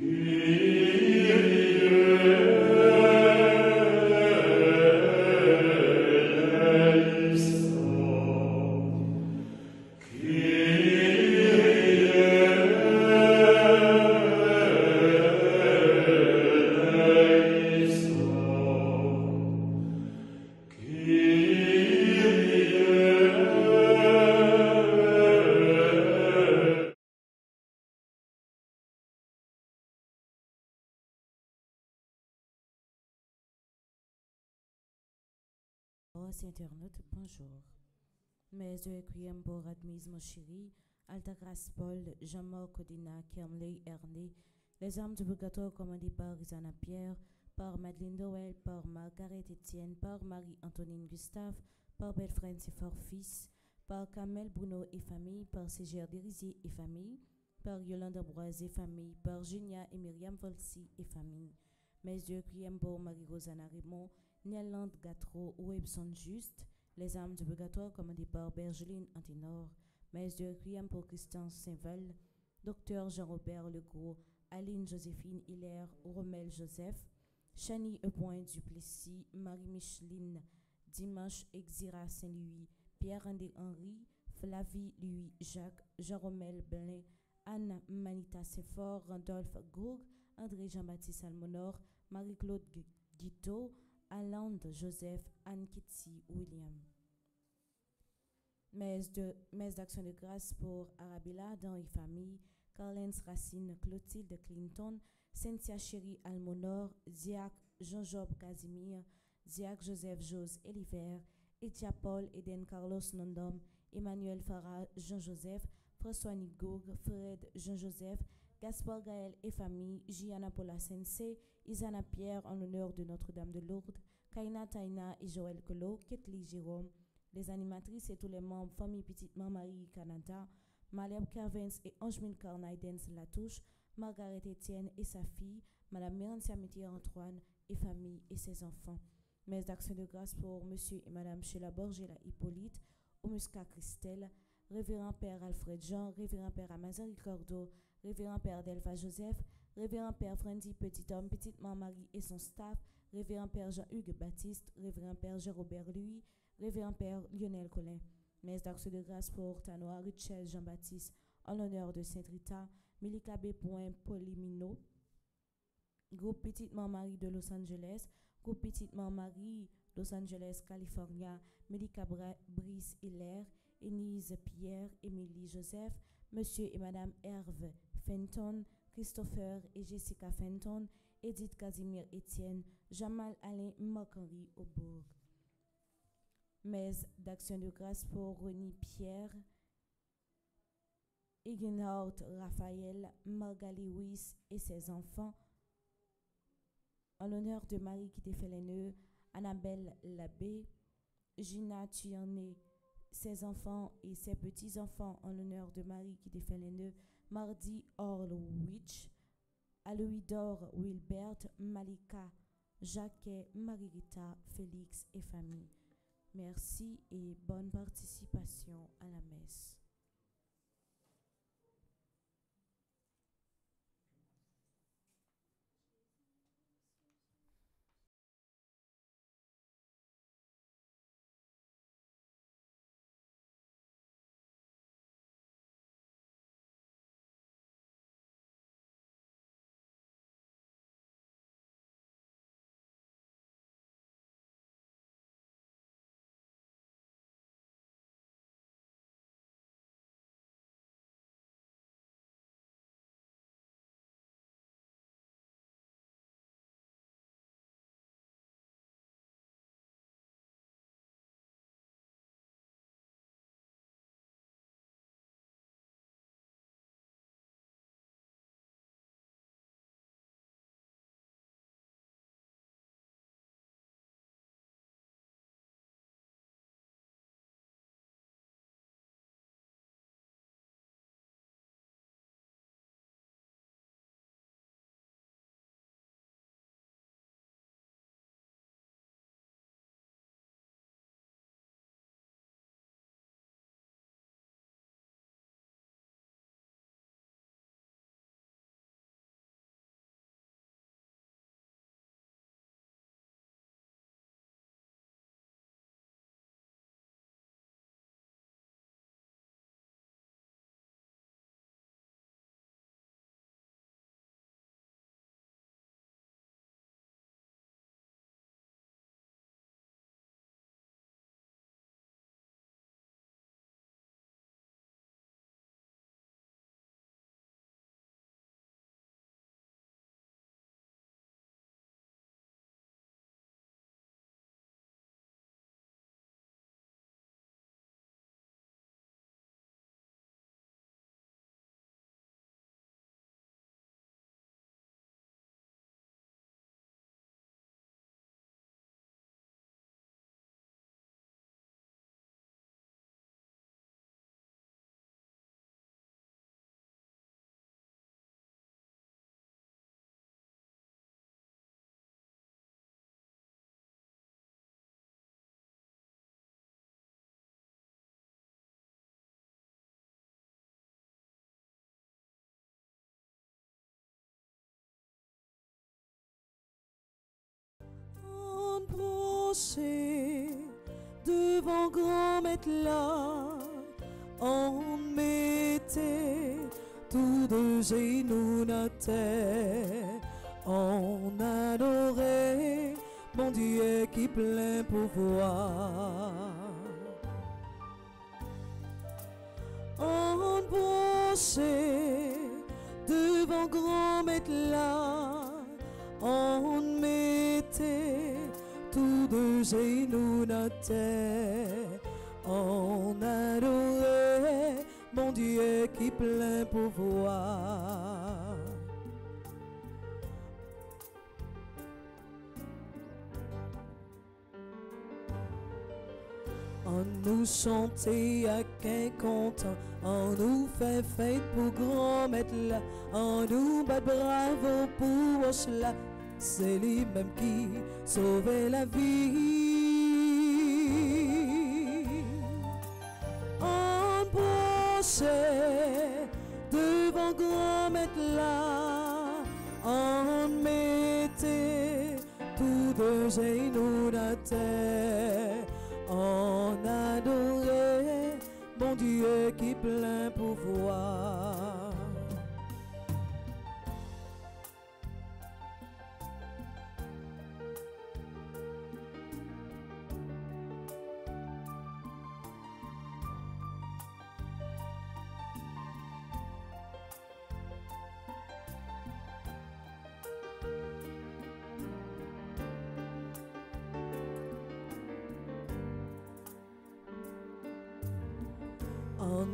Voici bonjour. Mes criem pour admise mon chéri, Alta Grace Paul, Jean-Marc Codina, Kermley Erné, les âmes du purgatoire commandées par Isana Pierre, par Madeleine Doel, par Margaret Etienne, par Marie-Antonine Gustave, par Belfrance et fort fils, par Kamel Bruno et famille, par Ségère Dérisier et famille, par Yolande Ambroise et famille, par Génia et Myriam Volsi et famille. Mes yeux criem pour Marie-Rosanna Raymond, Nialand Gatro, Webson Juste, Les âmes du purgatoire commandées par Bergeline Antinor, yeux criem pour Christian Saint-Val, Docteur Jean-Robert Legros, Aline Joséphine Hilaire, Romel Joseph, Chani Epoint Duplessis, Marie-Micheline, Dimanche Exira Saint-Louis, Pierre-André Henry, Flavie Louis Jacques, Jean-Romel Belin, Anne Manita Sefort, Randolph Gourg, André Jean-Baptiste Almonor, Marie-Claude Guiteau, Allende Joseph, Anne Kitsi William. Messe d'action de grâce pour Arabella dans les familles, Carlens Racine, Clotilde Clinton, Cynthia Chéri Almonor, Ziac Jean-Job Casimir, Ziac Joseph Jose Eliver, Etia Paul Eden Carlos Nondom, Emmanuel Farah Jean-Joseph, François Nigoug, Fred Jean-Joseph, Gaspard Gaël et famille, Gianna Paula Sensei, Isana Pierre en l'honneur de Notre-Dame de Lourdes, Kaina Taina et Joël Colo, Ketli Jérôme, les animatrices et tous les membres, famille Petitement Marie Canada, Malherbe Kervens et Angemine Carnaidens Latouche, Margaret Etienne et sa fille, Madame Mérancia Métier Antoine et famille et ses enfants. Mes d'actions de grâce pour Monsieur et Madame Sheila Borgela Hippolyte, Omuska Christelle, Révérend Père Alfred Jean, Révérend Père Amazon Ricardo, Révérend Père Delva Joseph, Révérend Père Frandy Petit Homme, Petite Marie et son staff, Révérend Père Jean-Hugues Baptiste, Révérend Père Jean-Robert Louis, Révérend Père Lionel Collin. Messe de grâce pour Tanoa Richel Jean-Baptiste, en l'honneur de Saint-Rita, Milika B. Polimino, Groupe Petite Marie de Los Angeles, Groupe Petite Marie, Los Angeles, California, Milika Brice Hilaire, Enise Pierre, Émilie Joseph, Monsieur et Madame Herve Fenton, Christopher et Jessica Fenton, Edith Casimir Etienne, Jamal Alain Marc-Henri Aubourg. Messe d'action de grâce pour René Pierre, Egenhardt Raphaël, Margali Weiss et ses enfants, en l'honneur de Marie qui fait les nœuds, Annabelle Labbé, Gina Tuyerné, ses enfants et ses petits-enfants, en l'honneur de Marie qui fait les nœuds, Mardi Orlowich, Aloïdor Wilbert, Malika, Jacquet, Margarita, Félix et famille. Merci et bonne participation à la messe. Devant grand maître là, on mettait tous deux genoux à terre, on adorait mon Dieu qui plein pouvoir. On penché devant grand maître là, on mettait tous deux genoux à terre, on adorait mon Dieu qui plein pouvoir. On nous chantait à qu'un content, on nous fait fête pour grand maître là, on nous bat bravo pour cela, c'est lui-même qui sauvait la vie. Penchait devant grand maître là, on mettait tous deux genoux à terre, on adorait mon Dieu qui plein pouvoir.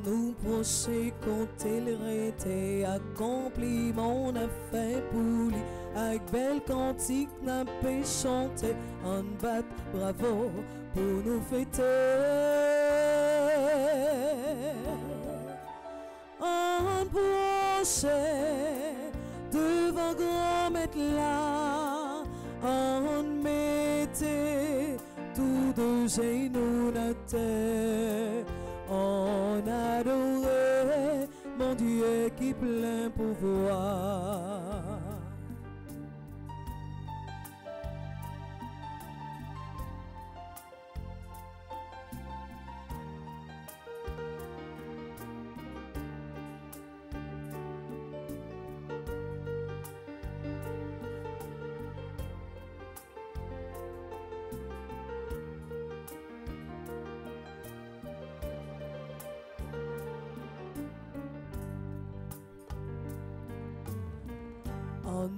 Nous procès quand il était accompli mon affaire pour lui avec belle cantique n'a pas chanté en bat bravo pour nous fêter. En procès devant grand maître là on mettait tous deux genoux à terre qui plein pouvoir.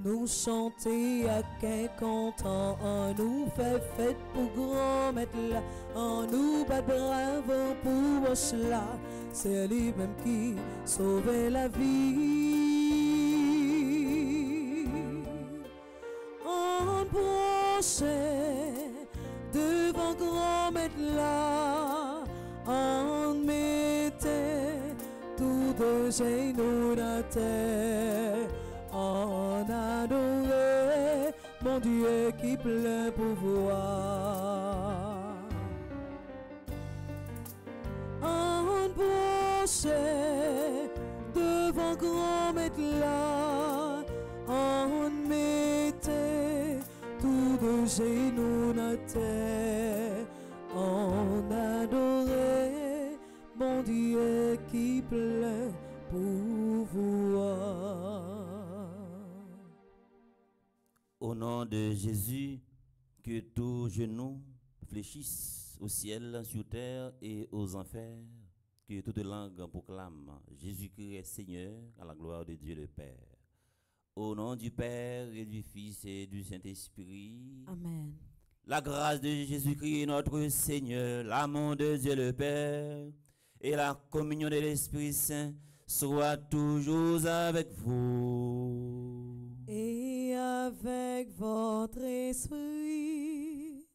Nous chantait à qu'un content, on nous fait fête pour grand maître là, on nous bat bravo pour cela, c'est lui-même qui sauvait la vie. On penchait devant grand maître là, on mettait tous deux genoux à terre, Dieu qui plein pouvoir. On penchait devant grand maître là, on mettait tous deux genoux à terre, on adorait mon Dieu qui plein pouvoir. Nom de Jésus, que tous genoux fléchissent au ciel, sur terre et aux enfers, que toute langue proclame Jésus-Christ Seigneur à la gloire de Dieu le Père. Au nom du Père et du Fils et du Saint-Esprit, Amen. la grâce de Jésus-Christ notre Seigneur, l'amour de Dieu le Père et la communion de l'Esprit Saint soit toujours avec vous. Et avec votre esprit.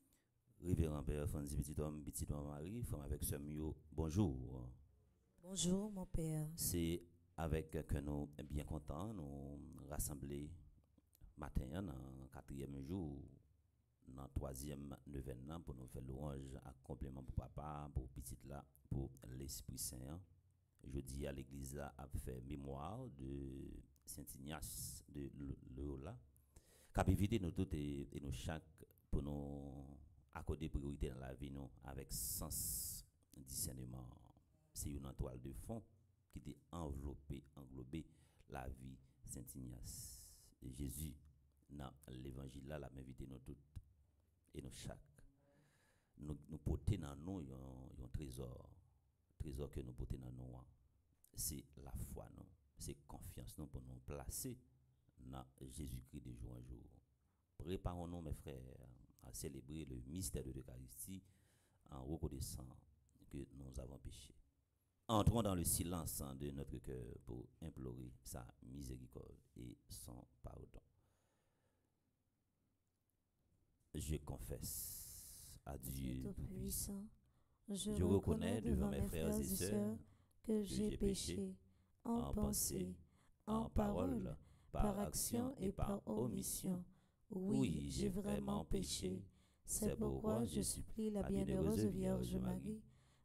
Révérend Père Francis Petit Homme, Petit Homme Marie, femme avec ce mio, bonjour. Bonjour mon Père. C'est avec que nous sommes bien contents, nous rassembler matin, dans le quatrième jour, dans le troisième neuvaine, pour nous faire louange à complément pour papa, pour petit là, pour l'Esprit Saint. Je dis à l'église a fait mémoire de Saint Ignace de Loyola, qui a évité nous tous et, et nous chaque pour nous accorder priorité dans la vie, avec sens, discernement. C'est une toile de fond qui était enveloppée, englobée la vie Saint Ignace. Et Jésus, dans l'évangile là, l'a invité nous toutes et nous chaque. Nous, nous porter dans nous un trésor. Trésor que nous portons dans nous, hein. c'est la foi, nous. C'est confiance, nous, pour nous placer dans Jésus-Christ de jour en jour. Préparons-nous, mes frères, à célébrer le mystère de l'Eucharistie en reconnaissant que nous avons péché. Entrons dans le silence de notre cœur pour implorer sa miséricorde et son pardon. Je confesse à Dieu Tout-Puissant, je, reconnais devant mes frères et sœurs que j'ai péché en pensée, en parole, par action et par omission. Oui, j'ai vraiment péché. C'est pourquoi je supplie la bienheureuse Vierge Marie,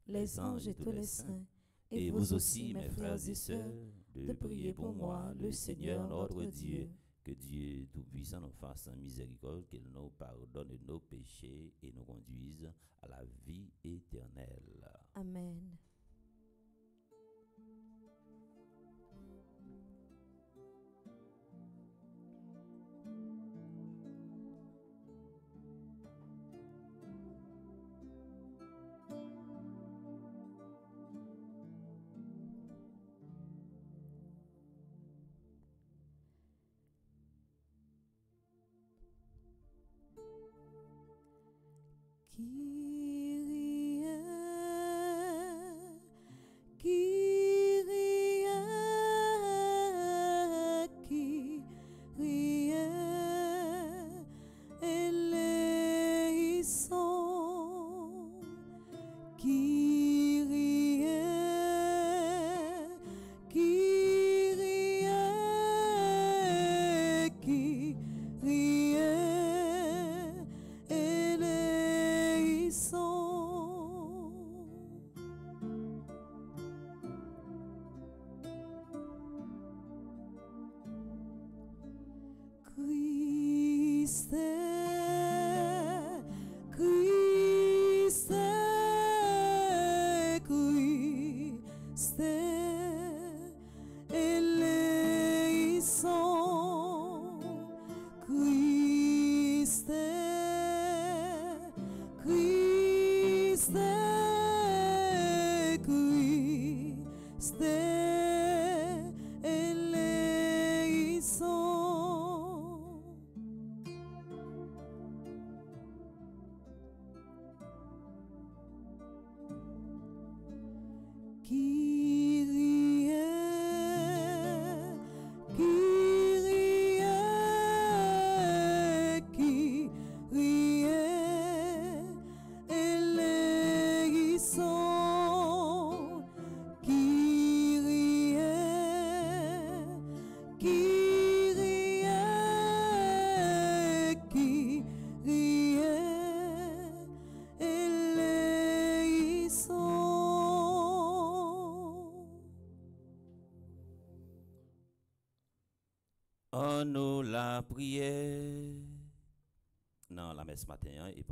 les anges et tous les saints, et vous aussi, mes frères et sœurs, de prier pour moi, le Seigneur notre Dieu. Que Dieu Tout-Puissant nous fasse miséricorde, qu'il nous pardonne nos péchés et nous conduise à la vie éternelle. Amen. La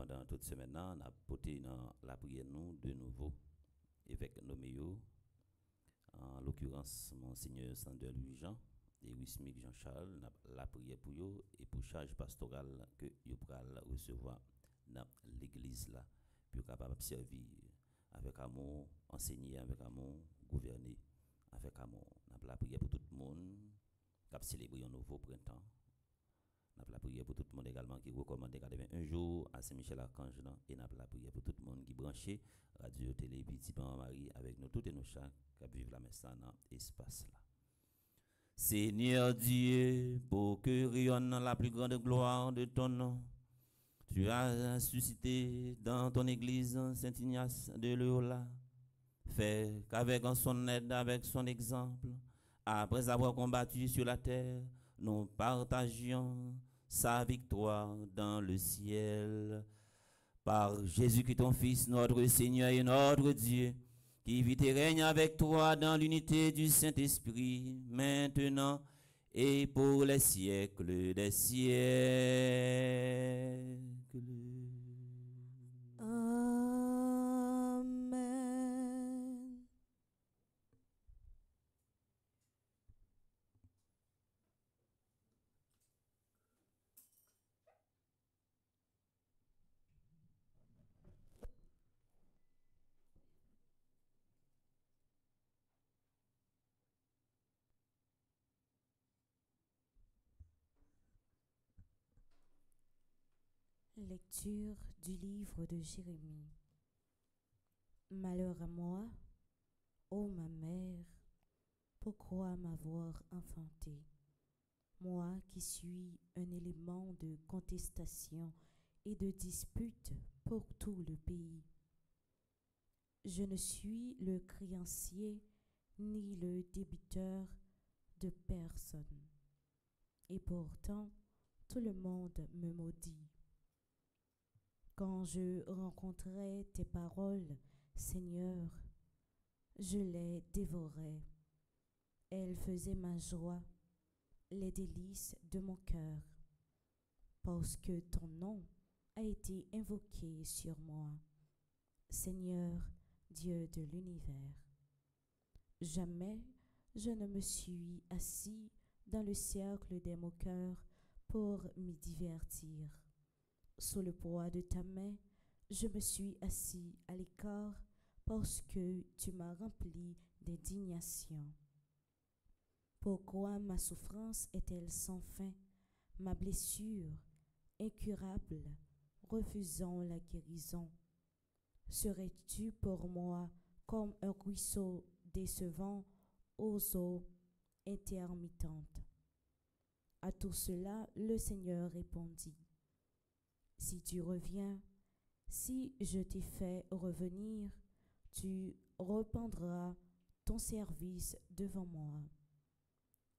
pendant toute semaine, on a porté la prière nous de nouveau nos meilleurs, en l'occurrence Monseigneur Sander Louis-Jean et Wismik Jean-Charles, la prière pour eux et pour charge pastorale que vous pourrez recevoir dans l'église là, pour capable servir avec amour, enseigner avec amour, gouverner avec amour. La prière pour tout le monde qui a célébré un nouveau printemps n'a la prière pour tout le monde également qui recommande garder un jour à Saint-Michel-Archange et n'a la prière pour tout le monde qui branché radio télé petit Marie avec nous toutes et nos chats qui vivent la messe dans l'espace là. Seigneur Dieu, pour que rayonne la plus grande gloire de ton nom, tu as suscité dans ton église Saint Ignace de Loyola. Fais qu'avec son aide, avec son exemple, après avoir combattu sur la terre, nous partagions sa victoire dans le ciel. Par Jésus-Christ, ton Fils, notre Seigneur et notre Dieu, qui vit et règne avec toi dans l'unité du Saint-Esprit, maintenant et pour les siècles des siècles. Lecture du livre de Jérémie. Malheur à moi, ô ma mère, pourquoi m'avoir enfanté, moi qui suis un élément de contestation et de dispute pour tout le pays. Je ne suis le créancier ni le débiteur de personne, et pourtant tout le monde me maudit. Quand je rencontrai tes paroles, Seigneur, je les dévorais. Elles faisaient ma joie, les délices de mon cœur, parce que ton nom a été invoqué sur moi, Seigneur Dieu de l'univers. Jamais je ne me suis assis dans le cercle des moqueurs pour m'y divertir. Sous le poids de ta main, je me suis assis à l'écart parce que tu m'as rempli d'indignation. Pourquoi ma souffrance est-elle sans fin, ma blessure incurable, refusant la guérison? Serais-tu pour moi comme un ruisseau décevant aux eaux intermittentes? À tout cela, le Seigneur répondit, Si tu reviens, si je t'ai fait revenir, tu reprendras ton service devant moi.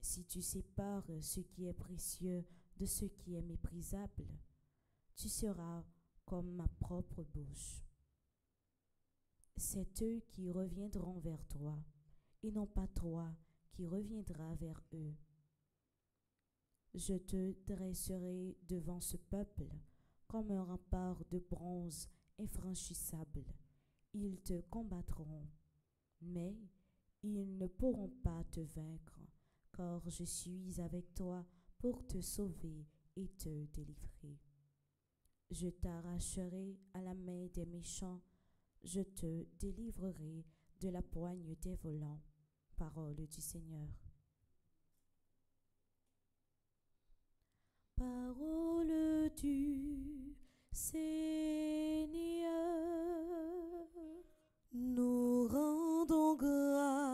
Si tu sépares ce qui est précieux de ce qui est méprisable, tu seras comme ma propre bouche. C'est eux qui reviendront vers toi, et non pas toi qui reviendras vers eux. Je te dresserai devant ce peuple comme un rempart de bronze infranchissable. Ils te combattront, mais ils ne pourront pas te vaincre, car je suis avec toi pour te sauver et te délivrer. Je t'arracherai à la main des méchants, je te délivrerai de la poigne des volants. Parole du Seigneur. Parole du Seigneur. Nous rendons grâce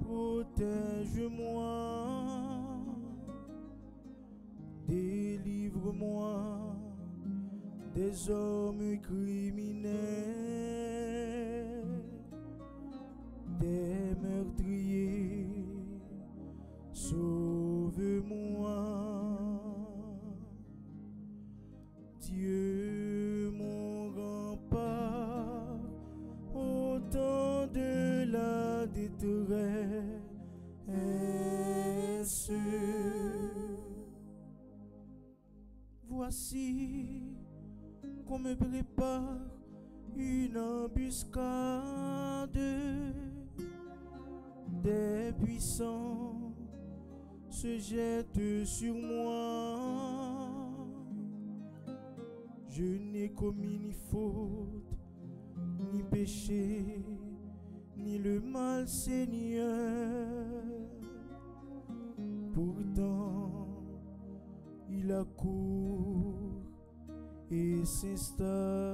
protège-moi, délivre-moi des hommes criminels, des puissants se jettent sur moi. Je n'ai commis ni faute, ni péché, ni le mal, Seigneur. Pourtant, il accourt et s'installe.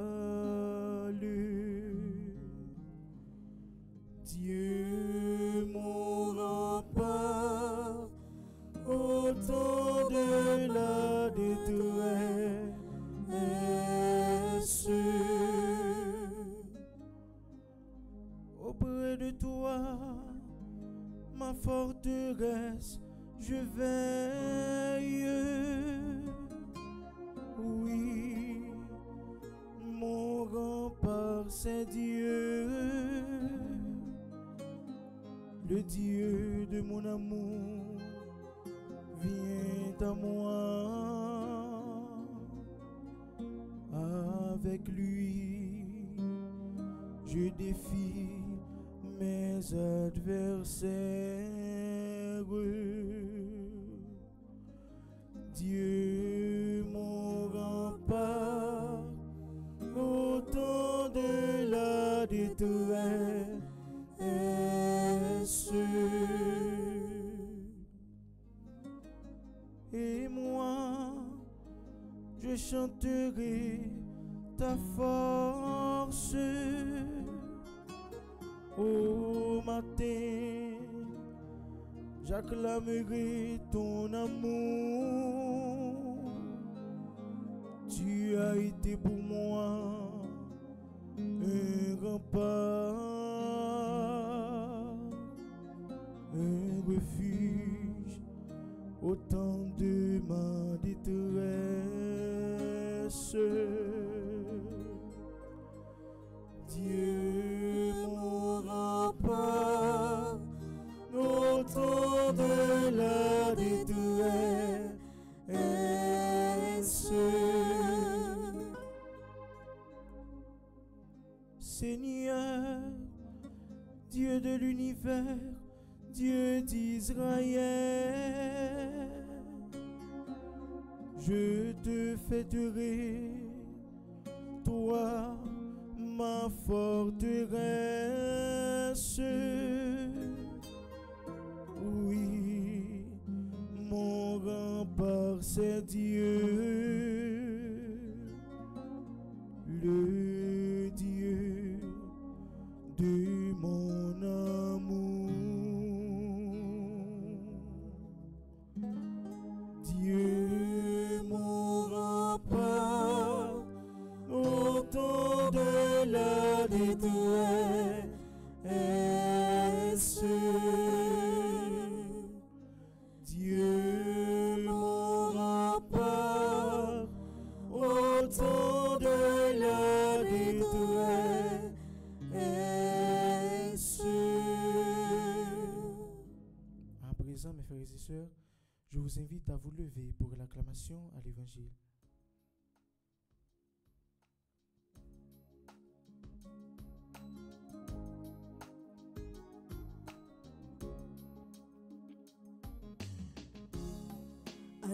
J'acclamerai ton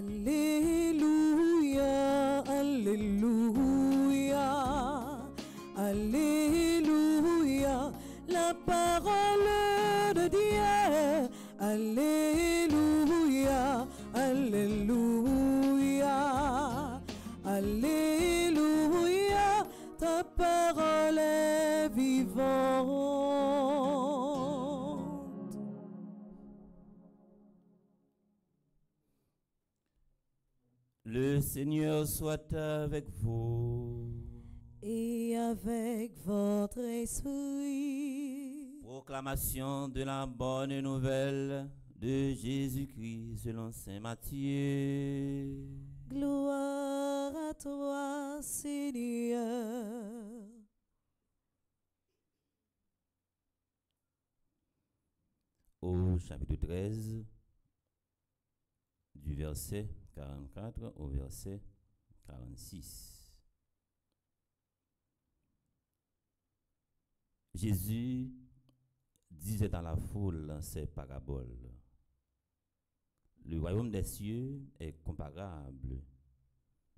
Alléluia, soit avec vous. et avec votre esprit. Proclamation de la bonne nouvelle de Jésus-Christ selon Saint Matthieu. Gloire à toi, Seigneur. Au chapitre 13, du verset 44 au verset 46. Jésus disait à la foule ces paraboles. Le royaume des cieux est comparable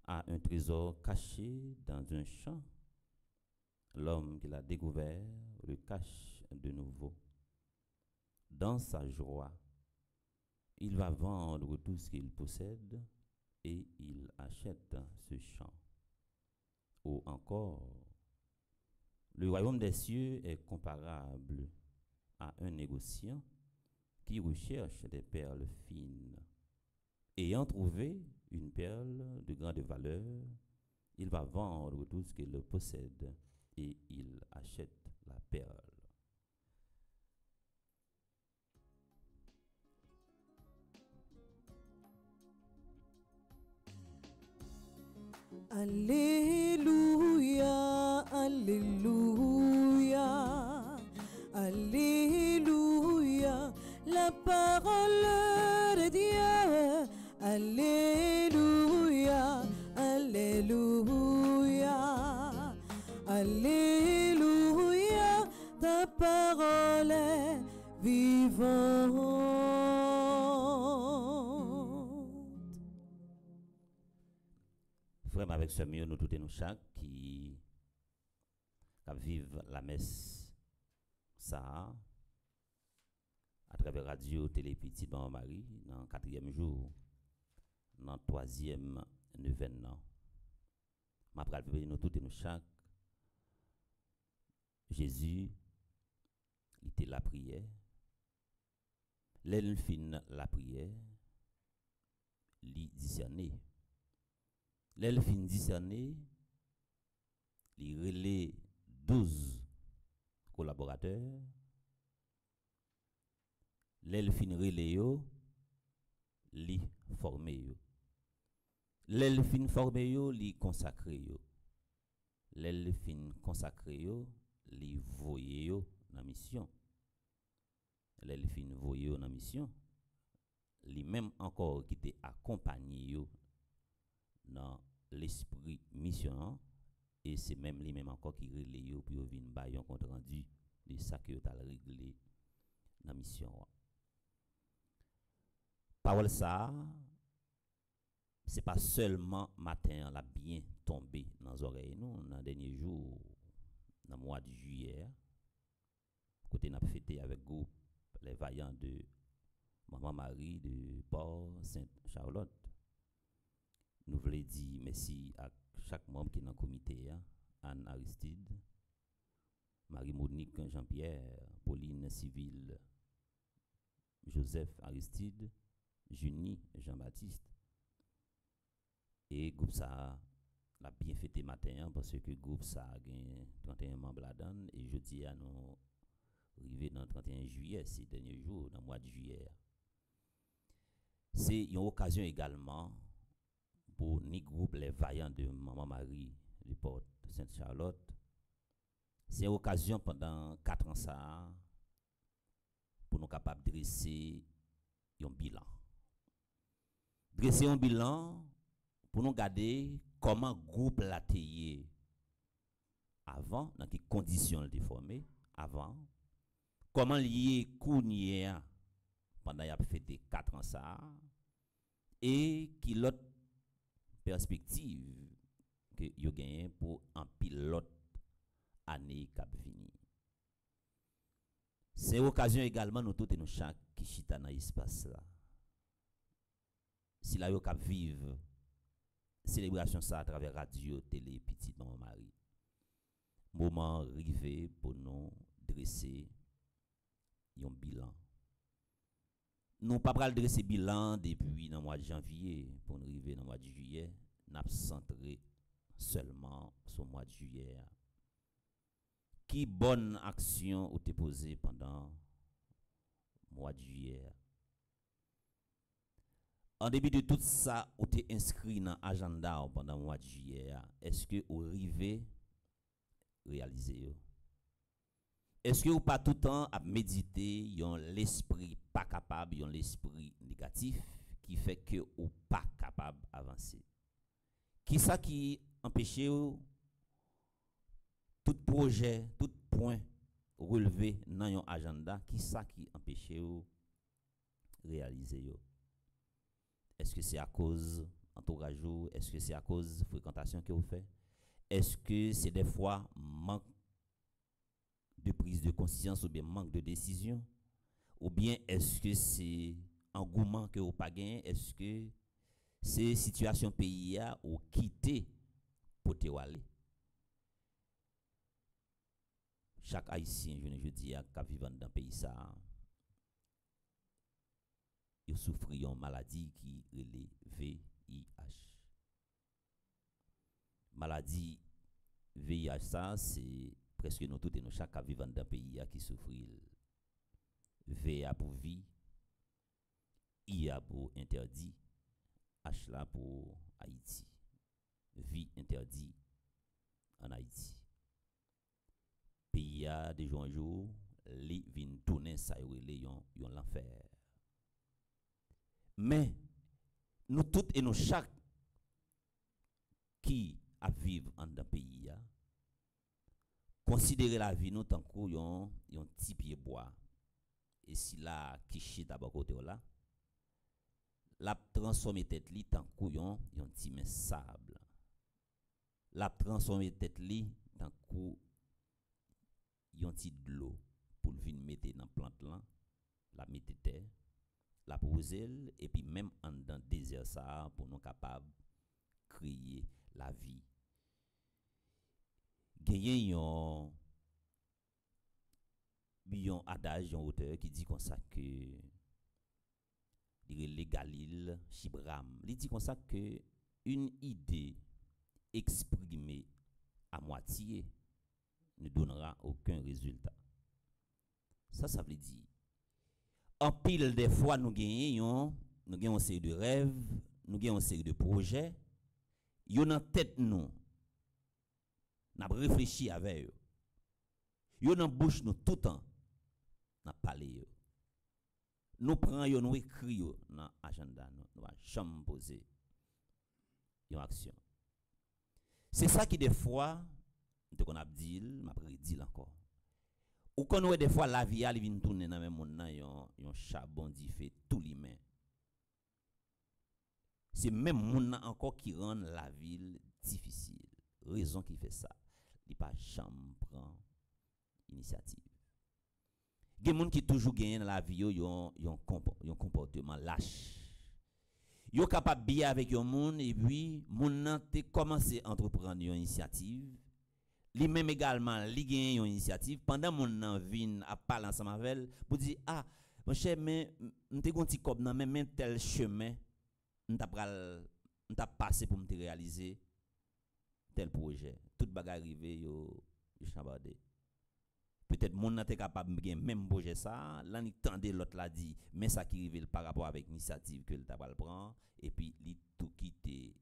à un trésor caché dans un champ. L'homme qui l'a découvert le cache de nouveau. Dans sa joie, il va vendre tout ce qu'il possède et il achète ce champ. Ou encore, le royaume des cieux est comparable à un négociant qui recherche des perles fines. Ayant trouvé une perle de grande valeur, il va vendre tout ce qu'il possède et il achète la perle. Alléluia, Alléluia, Alléluia, la parole de Dieu. Alléluia, Alléluia, Alléluia, ta parole est vivante. Avec ce mieux, nous tous et nous chaque qui, vivent la messe, ça, à travers radio, télé, petit, dans Marie, dans le quatrième jour, dans le troisième neuvaine. Je vais nous tous et nous chaque. Jésus, il était la prière. L'elfine la prière, il discerné. L'elfine discerné, il relait 12 collaborateurs. L'elfine relais yo, li formé yo. L'elfine formé yo, li consacré yo. Consacré yo, li yo dans mission. L'elfine voye yo dans mission. Li même encore qui te accompagné yo dans l'esprit mission et c'est même lui même encore qui relè yo pour vinn ba yon compte rendu de ça que yo t'a réglé dans mission. Parole ça c'est pas seulement matin la bien tombé dans les oreilles nous dans dernier jour dans le mois de juillet. Côté n'a fêté avec groupe les vaillants de maman Marie de Port Sainte Charlotte nous voulons dire merci à chaque membre qui est dans le comité, hein. Anne Aristide, Marie-Monique Jean-Pierre, Pauline Civil, Joseph Aristide, Junie Jean-Baptiste. Et groupe ça l'a bien fêté matin hein, parce que groupe a 31 membres là-dedans et jeudi à nous arrivé dans le 31 juillet, ces derniers jours, dans le mois de juillet. C'est une occasion également pour ni groupe les vaillants de Maman Marie de Porte Sainte-Charlotte. C'est occasion pendant quatre ans ça pour nous capables de dresser un bilan. Dresser un bilan pour nous garder comment groupe l'a avant, dans quelles conditions était formé avant, comment lier Kounia pendant y a fait quatre ans ça et qui l'autre perspective que yo gagné pour un pilote année cap vini. C'est occasion également nous tous et nous chaque qui chita dans l'espace là. Si la yo cap vivre célébration ça à travers radio, télé, petit maman Marie. Moment arrivé pour nous dresser un bilan. Nous pas pral dresser bilan depuis le mois de janvier pour nous arriver dans mois de juillet, n'a centré seulement sur le mois de juillet. Qui bonne action été posée pendant le mois de juillet? En début de tout ça, vous été inscrit dans l'agenda pendant le mois de juillet. Est-ce que vous arrivez réaliser? Est-ce que vous pas tout le temps à méditer, l'esprit pas capable, yon l'esprit négatif qui fait que vous pas capable d'avancer? Qui ça qui empêche tout projet, tout point relevé dans yon agenda, qui ça qui empêche réaliser? Est-ce que c'est à cause entourage Est-ce que c'est à cause fréquentation que vous faites? Est-ce que c'est des fois manque de prise de conscience ou bien manque de décision? Ou bien est-ce que c'est engouement que vous pas? Est-ce que c'est situation pays ou quitter pour te aller? Chaque haïtien, je ne dis à vivant dans le pays ça, il souffre d'une maladie qui est VIH. Maladie VIH, ça, c'est preske nou tout e nou chak a vivan dan peyi a ki soufril. Ve a pou vi, i a pou interdi, h la pou Haiti. Vi interdi an Haiti. Peyi a de jonjou, li vin tounen sa yo le yon, yon l'anfer. Men, nou tout e nou chak ki ap viv an dan peyi ya, konsidere la vi nou tankou yon, yon ti pieboa. E si la kishi tabakote ou la, lap transforme tet li tankou yon, yon ti men sable. Lap transforme tet li tankou yon ti dlo pou vin mette nan plant lan, la mette ter, la pozel, epi menm an dan dezer sa pou nou kapab kriye la vi. Gagné yon yon adage yon auteur qui dit comme ça que il Galil Chibram, il dit comme ça que une idée exprimée à moitié ne donnera aucun résultat. Ça, ça veut dire, en pile des fois, nous gagnons, nous gagnons une série de rêves, nous gagnons une série de projets, yon en tête nous, n'a réfléchi avec eux. Yon en bouche nous tout le temps, n'a parlé Nous prenons yo, nous écrit dans l'agenda, nous, nous jamais poser une action. C'est ça qui des fois, nous qu'on a dit, m'a dit encore. Ou qu'on des fois la vie elle vient tourner dans même monde yon yon charbon dit fait tout les mains. C'est même monde encore qui rend la ville difficile. Raison qui fait ça. Il pas jamais prend initiative. Il y a des gens qui toujours gagnent dans la vie, ils ont un comportement lâche. Ils sont capables de bien avec les gens et puis, les gens ont commencé à entreprendre une initiative li même également li gagne une initiative pendant mon nan vin ensemble avec pour dire ah mon cher mais m'te gon ti kob nan même tel chemin m'ta pral m'ta passé pour me réaliser tel projet. Tout bagay arrivé yo yo chambardé. Peut-être mon nan capable de même projet ça là ni tande l'autre l'a dit mais ça qui arrive par rapport avec l'initiative que le tabal prend et puis li tout quitter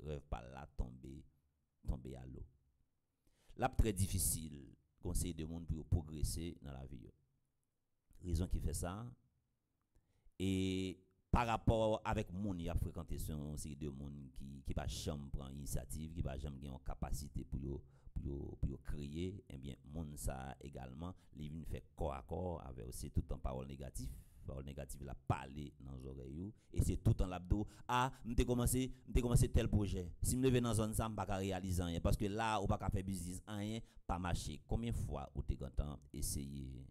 rêve pas là tomber tomber à l'eau. Là très difficile conseiller de monde pour progresser dans la vie. Raison qui fait ça et par rapport avec monde il a fréquenté série de monde qui qui pas jamais prendre initiative, qui pas jamais une capacité pour pour pour créer et eh bien monde ça également il vient faire corps à corps avec aussi tout en parole négative. Parole négative la parler dans les oreilles et c'est tout en l'abdo. Ah m'te commencé m'te commencé tel projet. Si me lever dans zone ça pas réaliser rien. Parce que là ou pas faire business rien. Pas marcher. Combien fois ou t'es content? Essayer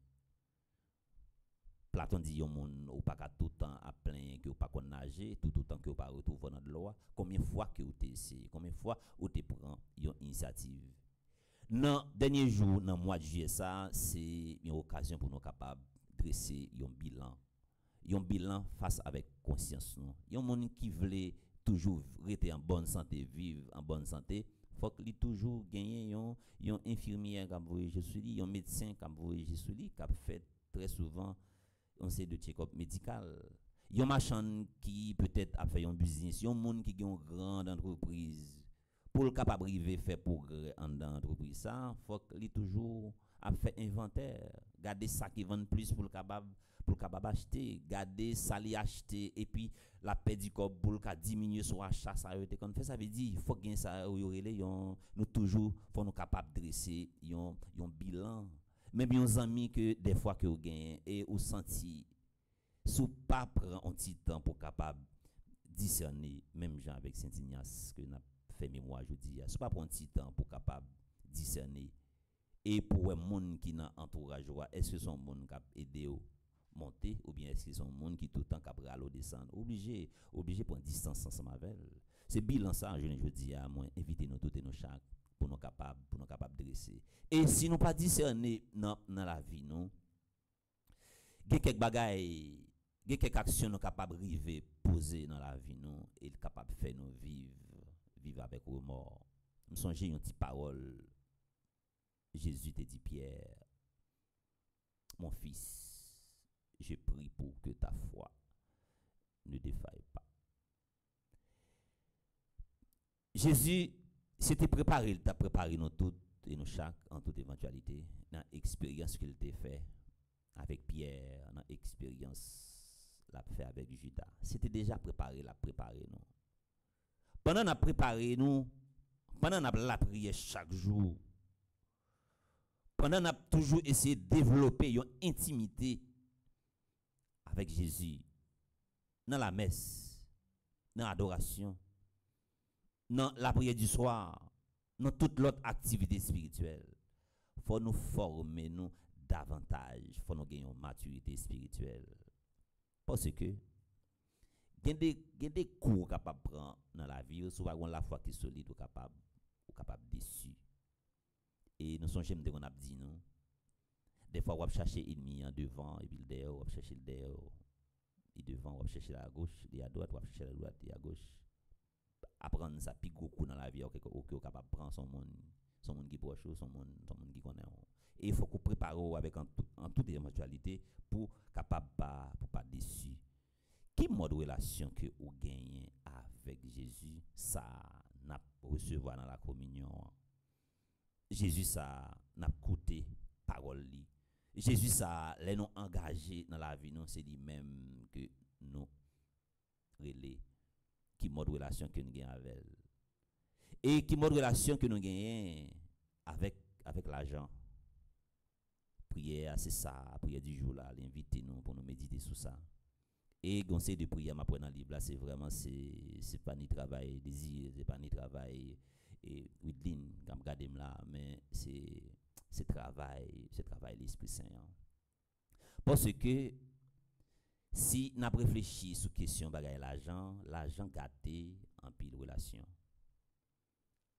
Platon dit yon moun ou pas tout le temps à plein que ou pas nager tout temps que ou pas retrouver dans l'eau combien de fois que ou t'es essayé combien fois ou t'es prend une initiative? Dans dernier jour dans mois de juillet ça c'est une occasion pour nous capables dresser un bilan. Un bilan face avec conscience nous un monde qui veut toujours rester en bonne santé vivre en bonne santé faut qu'il toujours gagner un infirmière comme vous je suis un médecin comme vous je suis qui fait très souvent on sait de check-up médical. Un machin qui peut-être a fait un business. Un monde qui a une grande entreprise. Pour le capable de faire progrès en entreprise ça faut qu'il toujours a fait inventaire. Garder ça qui vend plus pour le capable pour capable acheter garder ça li acheter et puis la paix du corps pour le diminuer son achat ça été comme fait ça veut dire faut gagner ça nous toujours faut nous capable dresser un bilan men bi yon zami ke defwa ke ou genyen, e ou santi sou pa pran an ti tan pou kapab disyane, menm jan avek Saint-Ignace ke nan fe mèmwa jodi ya, sou pa pran ti tan pou kapab disyane, e pou wè moun ki nan entouraj wè, eske son moun kap ede ou monte, ou bien eske son moun ki toutan kap ralo desan, oblige, oblige pran distanse ansan mavel. Se bilan sa, jounen jodi ya, mwen evite nou touten nou chak, pour nous capables pour nous capables dresser. Et si nous pas discerner dans dans la vie nous il y quelques bagailles quelques actions nous capables river poser dans la vie nous et capable faire nous vivre vivre avec remords. Nous songez une petite parole Jésus te dit Pierre, mon fils, je prie pour que ta foi ne défaille pas. Jésus c'était préparé, il t'a préparé nous toutes et nous chaque en toute éventualité dans l'expérience qu'il t'a fait avec Pierre, dans l'expérience l'a fait avec Judas. C'était déjà préparé, l'a préparé nous. Pendant qu'on préparé nous, pendant qu'on la prière chaque jour, pendant qu'on a toujours essayé de développer une intimité avec Jésus, dans la messe, dans l'adoration, dans la prière du soir, dans toute l'autre activité spirituelle, faut nous former nous davantage, faut nous gagner une maturité spirituelle. Parce que il y a des cours capables de prendre dans la vie, souvent la foi qui est solide ou capable ou capable déçu. Et nous sommes jamais qu'on a dit nous. Des fois, on va chercher l'ennemi en devant, et puis derrière, on va chercher le derrière. Et devant, on va chercher à gauche, et à droite, on va chercher à droite, et à gauche. Apprendre ça, puis beaucoup dans la vie, on est capable prendre son monde, son monde qui proche, son monde, son monde qui connaît. Et il faut qu'on prépare avec en, en, toute éventualité pour capable pas pour pas déçu. Quel mode de relation que vous gagnez avec Jésus, ça n'a recevoir dans la communion. Jésus ça n'a coûté parole. Jésus ça les nous engagés dans la vie non c'est lui même que nous relais qui mode de relation que nous gagnons avec et qui mode de relation que nous gagnons avec avec l'argent. Prière c'est ça. Prière du jour là l'inviter nous pour nous méditer sur ça. Et conseil de prière m'a dans le livre là c'est vraiment c'est pas ni travail désir c'est pas ni travail. Et Widlin comme regarder là mais c'est c'est travail c'est travail l'esprit saint hein. parce que si n'a réfléchi sur question bagay l'argent l'argent gâté en pile relation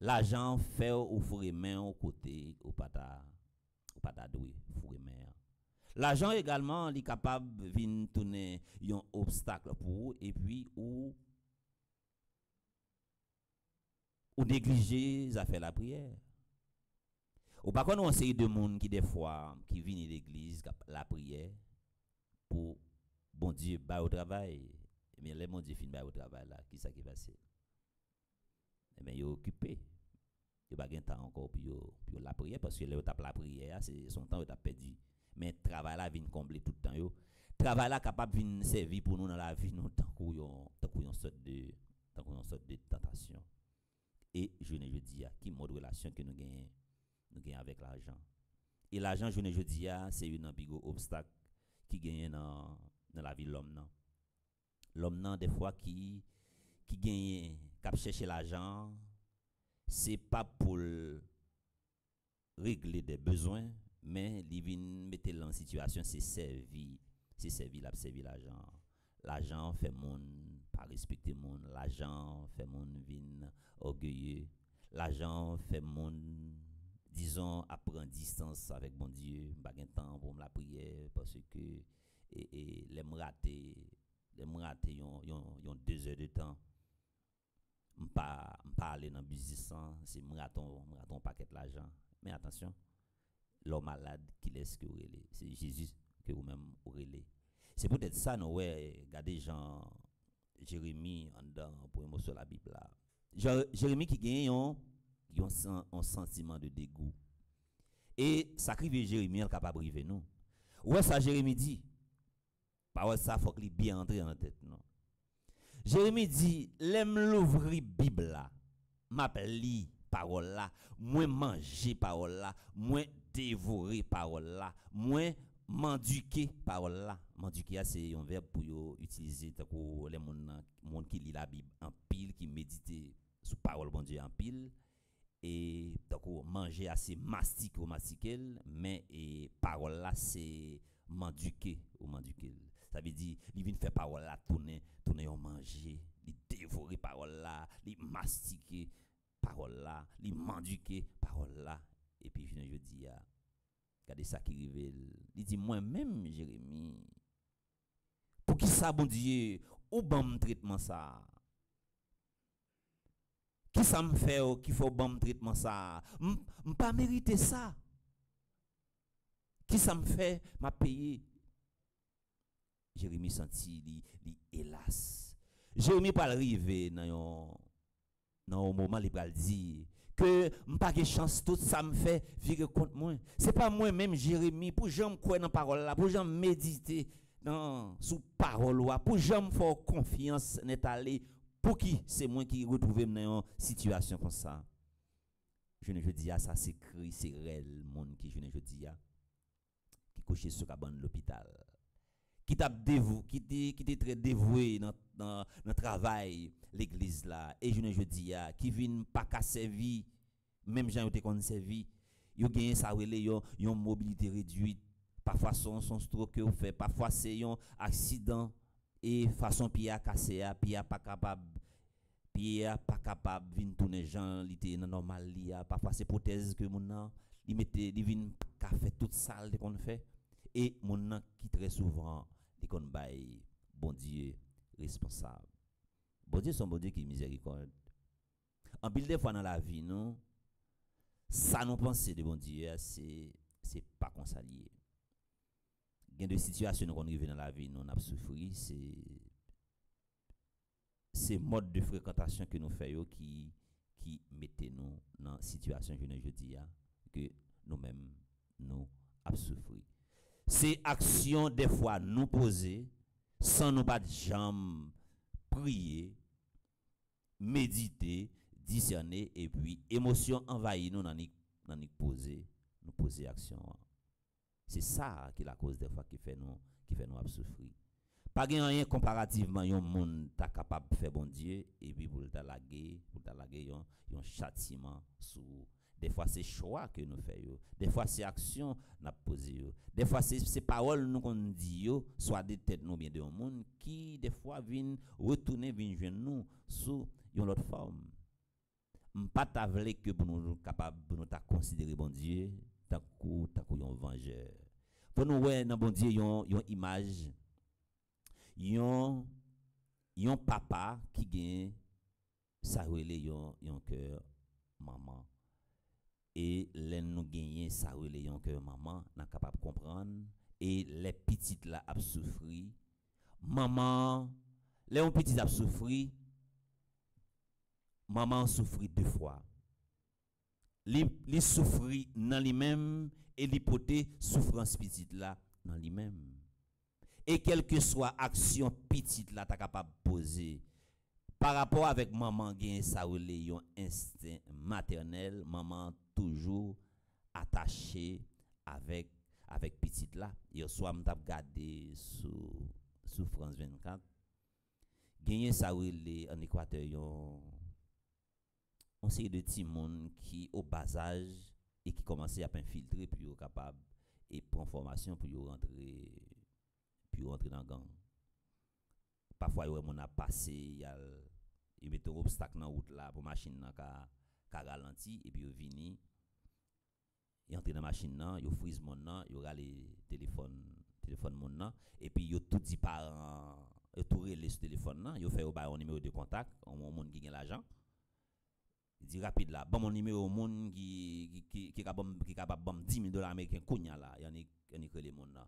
l'argent fait ou fourrer main au côté au pata ou pata doué fourrer main L'argent également est capable de tourner un obstacle pour vous et puis ou ou négliger les affaires la prière. Ou par contre, on sait de monde qui des fois qui viennent l'église la prière pour bon Dieu bah au travail. Mais les mon Dieu fin au travail là, qui ça qui passe Eh bien, il est occupé. Il pas de temps encore pour, pour la prière parce que là tape la prière, c'est son temps il a perdu. Mais travail là vient combler tout le temps yo. Travail là capable venir servir pour nous dans la vie nous tant qu'on qu'on sorte de sorte de tentation et je ne dis qui mode relation que nous gagnons nous gagnons avec l'argent et l'argent je ne dis c'est un ambigu obstacle qui gagne dans dans la vie l'homme l'homme des fois qui qui gagne cap chercher l'argent c'est pas pour régler des besoins mais il vient mettre en situation c'est servir c'est servir la servir l'argent. L'argent fait monde pas respecter mon l'argent fait mon vin orgueilleux l'argent fait mon disons à prendre distance avec mon Dieu pas temps pour la prière parce que et, et les rater les rater ont ont deux heures de temps pas pas aller dans business c'est raton raton paquet l'argent mais attention l'homme malade qui laisse que c'est Jésus que vous même relais c'est peut-être ça nous ouais regardez gens Jérémie en dedans pour sur la Bible là. Jérémie qui gagne un, un, sentiment de dégoût. Et sacrifier Jérémie capable de nous. Ouais ça Jérémie dit. Pas ça faut qu'il bien entrer en tête non. Jérémie dit l'aime l'ouvrir Bible là. M'a li parole là, moins manger parole là, moins dévorer parole là, moins Manduquer parole là. Manduquer c'est un verbe pour utiliser les monde qui lit la Bible en pile qui médite sur parole bon Dieu en pile. Et donc manger assez mastique ou mastiquer mais et parole là c'est manduquer ou manduquer ça veut dire il vient faire parole là tourner tourner au manger il dévorer parole là il mastiquer parole là il manduquer parole là et puis je dis Regardez ça qui arrive. Il dit moi-même, Jérémie, pour qui ça, bon Dieu, ou bon traitement ça? Qui ça me fait qui faut bon traitement ça? Je pas mérité ça. Qui ça me fait m'a payé? Jérémie senti li, hélas. Jérémie pas arriver dans un moment il que de chance tout ça me fait virer contre moi. C'est pas moi même Jérémie pour j'aime croire dans parole là, pour j'aime méditer dans sous parole pour j'aime faire confiance n'est allé pour qui? C'est moi qui retrouve dans une situation comme ça. Je ne dis à ça c'est cri, c'est réel monde qui je ne dis à qui couché sur la de l'hôpital qui t'a dévoué qui était très dévoué dans dans le travail l'église là. Et je ne dis qui vient pas qu'à servir même gens qui ont servi yo gagné ça relé yo une mobilité réduite. Parfois son son stroke ou fait parfois c'est un accident et façon pied à casser pied pas capable pied pas capable vinn tourner gens l'été normal parfois c'est prothèse que mon il mettait il vinn fait toute salle qu'on fait. Et mon qui très souvent il kon bon Dieu responsable. Bon Dieu son bon Dieu qui miséricorde. En pile de fois dans la vie, nous, ça nous penser de bon Dieu, c'est c'est pas qu'on s'allie. Il des situations qu'on arrive dans la vie, nous, on a c'est c'est mode de fréquentation que nous faisons qui qui mettait nous dans situation que je dis que nous-mêmes nous avons souffert. C'est action des fois nous poser sans nous pas de jambes, prier, méditer, discerner et puis émotion envahit nous dans nous poser, nous poser action. C'est ça qui est la cause des fois qui fait nous qui fait nous souffrir. Pas rien comparativement un monde ta capable de faire bon Dieu et puis pour ta laguer, pour laguer un châtiment sous des fois, c'est choix que nous faisons. Des fois, c'est action nous posé. Des fois, c'est ces paroles nous qu'on dit, soit des têtes nous bien de monde qui, des fois, viennent retourner, viennent nous sous une autre forme. Pas t'avler que pour nous capables de nous considérer bon Dieu, tant un vengeur. Pour nous ouais dans bon Dieu, yon image, yon papa qui gagne ça yon yon cœur maman et les nous gagner ça relé que maman n'a capable comprendre et les petites là a souffri. Maman les petites a souffri maman souffri deux fois. Li, li souffri dans lui-même et l'hypothèse souffrance petite là dans lui-même et quelle que soit action petite là tu capable poser par rapport avec maman gain ça un instinct maternel maman toujours attaché avec avec petite là. Hier soir m't'a regardé sur sur France 24 gagné ça en Équateur yon on sait de petits monde qui au bas âge et qui commençait à infiltrer puis au capable et prendre formation pour rentrer puis rentrer dans gang. Parfois yo mon a passé il y a il met un obstacle dans route là pour machine nan ka ralenti et puis vini il entre la machine nan yo freeze mon nan yo les téléphone téléphone mon nan et puis yo tout dit par yo tout relé sur téléphone nan yo fait au un numéro de contact on monde qui gagne l'argent. Dit rapide là bon mon numéro monde qui qui qui capable qui capable bam 10 000 dollars américains kounya là y en a y a les monde là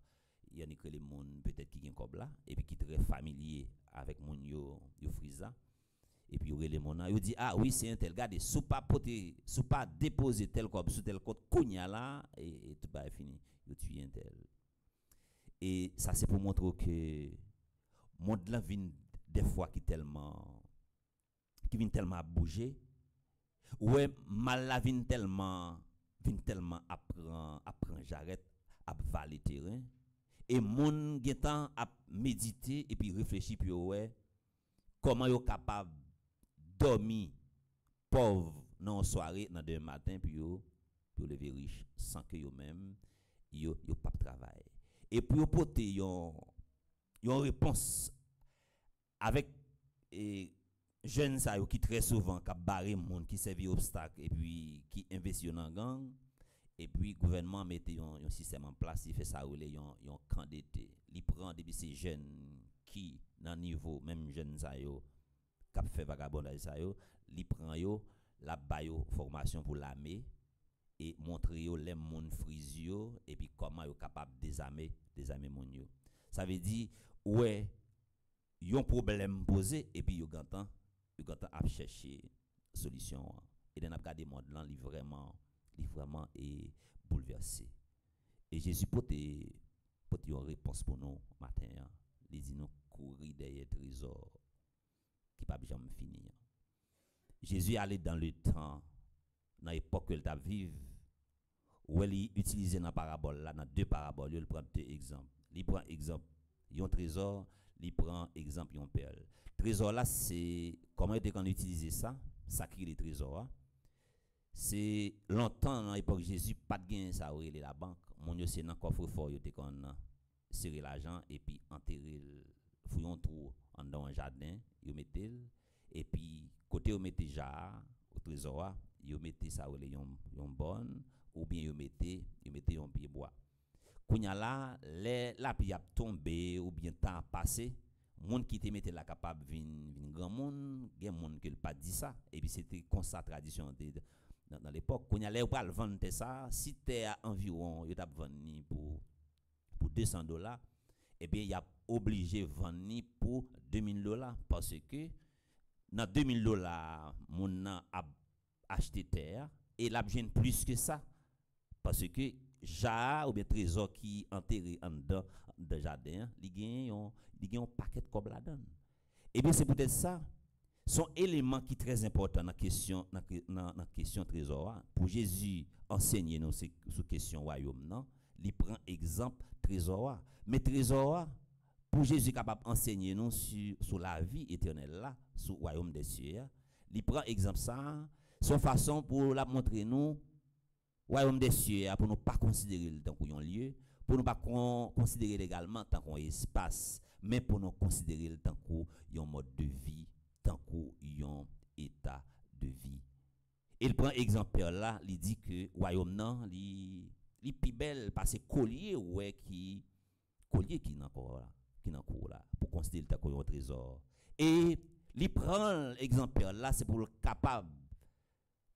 y en a les peut-être qui gagne comme là et puis qui très familier avec mon yo yo là et puis il mon il dit ah oui c'est un tel. Regardez sous pas poter sous pas déposer tel comme sous tel code cogna là et, tout va fini. Il tue un tel. Et ça c'est pour montrer que monde là vient des fois qui tellement qui vient tellement bouger. Ouais mal la vient tellement vient tellement apprend apprend j'arrête à valer terrain. Et mon temps à méditer et puis réfléchir puis ouais comment yo capable dormi pauvre dans soirée dans deux matin puis yo pour lever riche sans que yo même yo yo pas travail. Et puis yo porter yon yon réponse avec et jeunes ça qui très souvent qui barré monde qui servi obstacle et puis qui investit dans gang et puis gouvernement mettait un système en place il fait ça ou yon yon camp il prend depuis ces jeunes qui dans niveau même jeunes yo cap fait vagabondage ça yo li yo la bayo formation pour l'armée et montrer yo les frisio et puis comment yo capable désarmer désarmer mon yo ça veut dire ouais yon problème posé et puis yo gantan yo gantan à chercher solution et dans regardé monde là, il vraiment il vraiment est bouleversé. Et Jésus peut une réponse pour nous matin. hein. Il dit nous courir derrière trésor qui pas jamais finir. Jésus allait dans le temps, dans l'époque que il vivre, où il utilisait dans la parabole là, dans deux paraboles, il prend deux exemples. Il prend exemple, un trésor, il prend exemple, un perle. Trésor là, c'est comment était qu'on utilisait ça, sacré les trésors. hein? C'est longtemps dans l'époque Jésus, pas de gain ça aurait la banque. Mon Dieu, c'est dans le coffre-fort, il était qu'on serrer l'argent et puis enterrer fouiller un trou en dans un jardin, il mettait et puis côté où mettez jar au trésor, il mettait ça ou yon yon bonne ou bien il mettait il mettait un pied bois. Kounya là, les la pi a tombé ou bien temps passé, monde qui te mettait là capable vin vin grand monde, gen monde qui pas dit ça et puis c'était comme ça tradition de, dans, dans l'époque. Là ou pas vendre ça, si à environ, il t'a vendu pour pour 200 dollars, eh bien, il a obligé vendre pour 2000 dollars parce que dans 2000 dollars, mon a acheté terre et l'a plus que ça parce que jar ou bien trésor qui enterré en dedans de jardin, il gagne un paquet de cob là-dedans. Eh bien, c'est peut-être ça son élément qui est très important dans la question dans dans- dans la question trésor hein. pour Jésus enseigner nous sur question royaume non? Il prend exemple trésor. Mais trésor pour Jésus capable enseigner nous sur, la vie éternelle là sur le royaume des cieux il prend exemple ça son façon pour la montrer nous royaume des cieux pour nous pas considérer le tant qu'on lieu pour nous pas con- considérer également tant qu'on espace mais pour nous considérer le tant qu'on mode de vie tant qu'on état de vie. Il prend exemple là il dit que royaume nan li li pi parce que collier ouais qui collier qui nan encore là qui nan cour là pour considérer le tant qu'on un trésor et il prend exemple là c'est pour le capable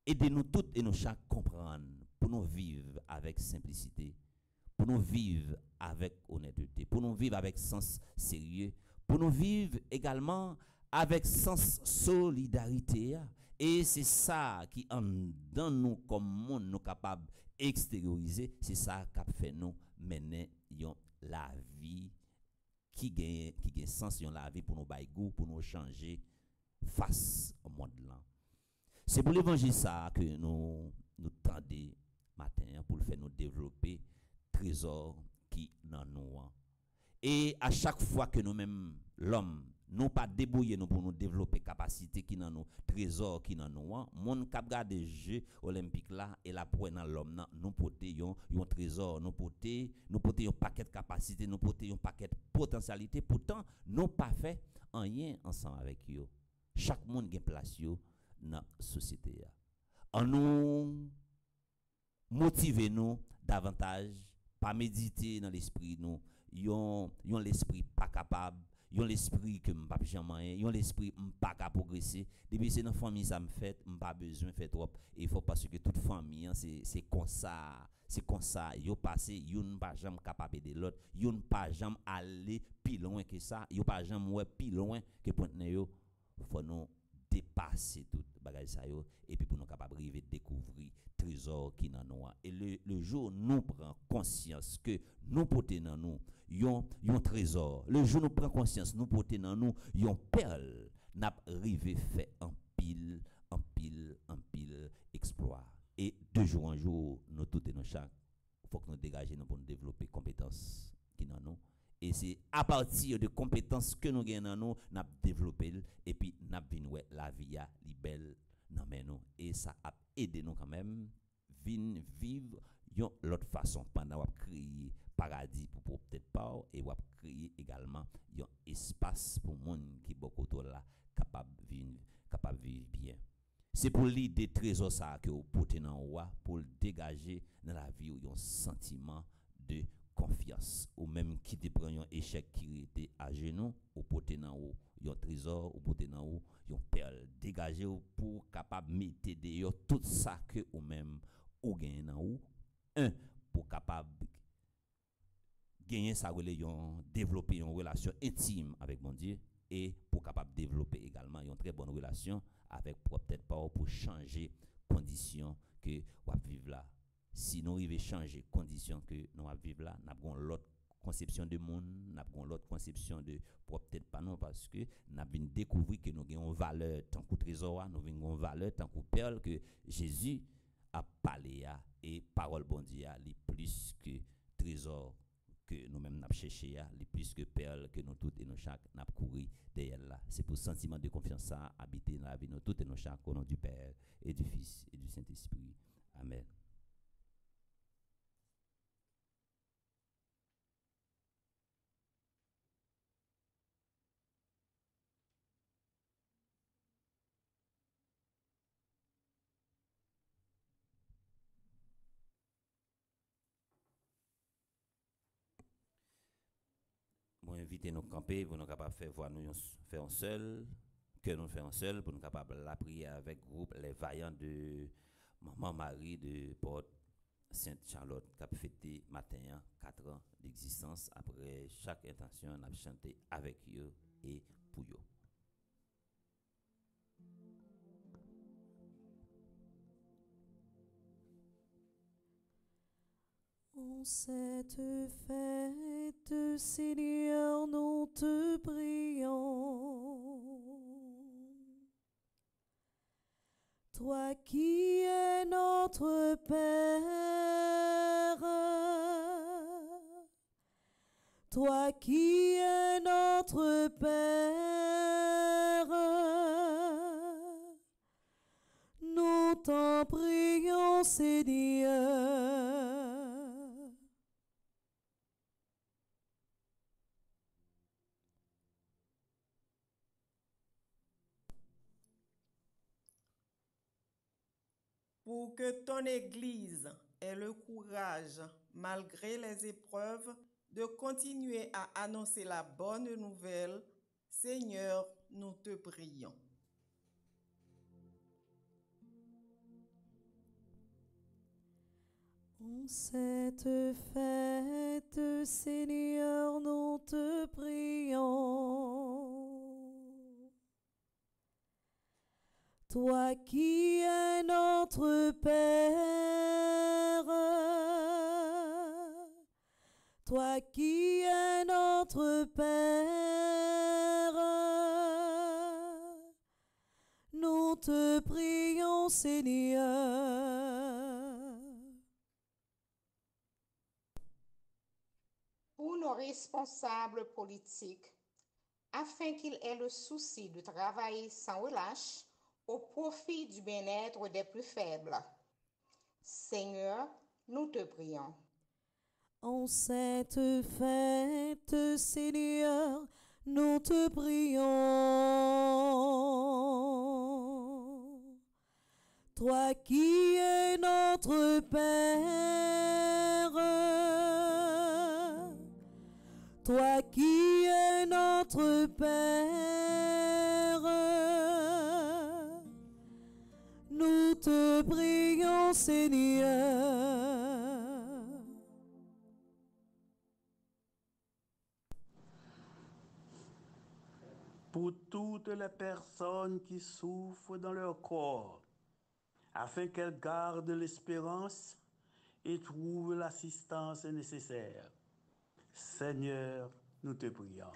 aider nous toutes et nous chaque comprendre pour nous vivre avec simplicité pour nous vivre avec honnêteté, pour nous vivre avec sens sérieux, pour nous vivre également avec sens solidarité. Et c'est ça qui en dans nous comme monde nous capable extérioriser, c'est ça qui fait nous mener la vie qui gagne qui gagne sens yon la vie pour nous pour nous changer face au monde là. C'est pour l'évangile ça que nous nous tendez matin hein, pour faire nous développer trésor qui dans nous. hein. Et à chaque fois que nous-mêmes, l'homme, nous pas débrouiller nous pour nous développer capacité qui dans nous, trésor qui dans nous, hein, mon cap jeux olympiques là et la pour dans l'homme nous porter yon, yon trésor, nous porter, nous porter un paquet de capacité, nous porter un paquet de potentialité, pourtant nous pas fait rien ensemble avec eux. Chaque monde a place yo dans société. En nous motiver nous davantage pas méditer dans l'esprit nous yon yon l'esprit pas capable yon l'esprit que m'pa jamais yon l'esprit m'pa capable progresser depuis c'est dans famille ça me fait m'pa besoin faire trop il faut parce que toute famille hein, c'est comme ça c'est comme ça yo passé yon pas jamais capable de l'autre yon pas jamais aller plus loin que ça yo pas jamais plus loin que point yo. Faut nous dépasser tout bagay ça et puis pour nous capable arriver découvrir trésor qui dans nous. Et le, le jour nous prend conscience que nous porter dans nous yon yon trésor le jour nous prend conscience nous porter dans nous yon perle n'a arrivé fait en pile en pile en pile exploit. Et de jour en jour nous tout et nous chaque faut que nous dégager nous pour nous développer compétences qui dans nous Et c'est à partir de compétences que nous gagnons, nous, nous développé et puis nous avons la vie à libelle dans non, nous. Et ça a aidé nous quand même vin vivre yon l'autre façon pendant wap créer paradis pour peut-être pas et wap créer également yon espace pour monde qui bokoto là capable vivre capable vivre bien c'est pour lui des trésors ça que vous portez dans roi pour le dégager dans la vie yon sentiment de confiance ou même qui te prend un échec qui était à genoux ou porter dans ou un trésor ou porter dans ou un perle dégager ou pour capable mettre dehors tout ça que ou même ou gagne dans un pour capable gagner ça relé yon développer une relation intime avec mon Dieu et pour capable développer également une très bonne relation avec peut-être pas pour changer conditions que on vivre là. Si nous arrivons à changer conditions que nous vivre là, nous avons l'autre conception de monde, nous avons l'autre conception de peut-être pas non parce que nous avons découvert que nous avons une valeur. Tant que trésor, nous avons une valeur. Tant que perle que Jésus a parlé à et parole bon Dieu les plus que trésor que nous-mêmes n'a cherché les plus que perle que nous toutes et nous chaque n'a couru derrière là. C'est pour sentiment de confiance ça habiter dans la vie nous toutes et nous chaque au nom du Père et du Fils et du Saint-Esprit. Amen Nous camper pour nous capables faire voir nous faire un seul, que nous faisons seul, pour nous capables la prier avec groupe les vaillants de Maman Marie de Port Sainte Charlotte qui a fêté matin 4 ans d'existence. Après chaque intention, on a chanté avec eux et pour eux. En cette fête, Seigneur, nous te prions. Toi qui es notre Père, toi qui es notre Père, nous t'en prions, Seigneur. Que ton Église ait le courage, malgré les épreuves, de continuer à annoncer la bonne nouvelle, Seigneur, nous te prions. En cette fête, Seigneur, nous te prions. Toi qui es notre Père, toi qui es notre Père, nous te prions Seigneur. pour nos responsables politiques, afin qu'ils aient le souci de travailler sans relâche au profit du bien-être des plus faibles. Seigneur, nous te prions. En cette fête, Seigneur, nous te prions. Toi qui es notre Père, toi qui es notre Père, toutes les personnes qui souffrent dans leur corps, afin qu'elles gardent l'espérance et trouvent l'assistance nécessaire. Seigneur, nous te prions.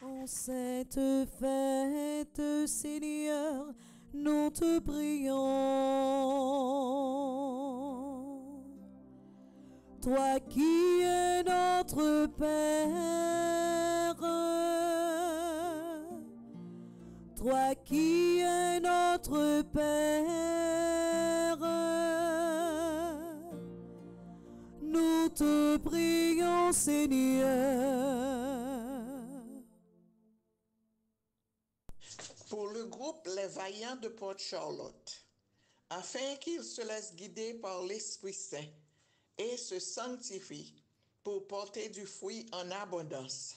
En cette fête, Seigneur, nous te prions. Toi qui es notre Père, toi qui es notre Père, nous te prions, Seigneur. pour le groupe Les Vaillants de Port Charlotte, afin qu'ils se laissent guider par l'Esprit Saint et se sanctifient pour porter du fruit en abondance.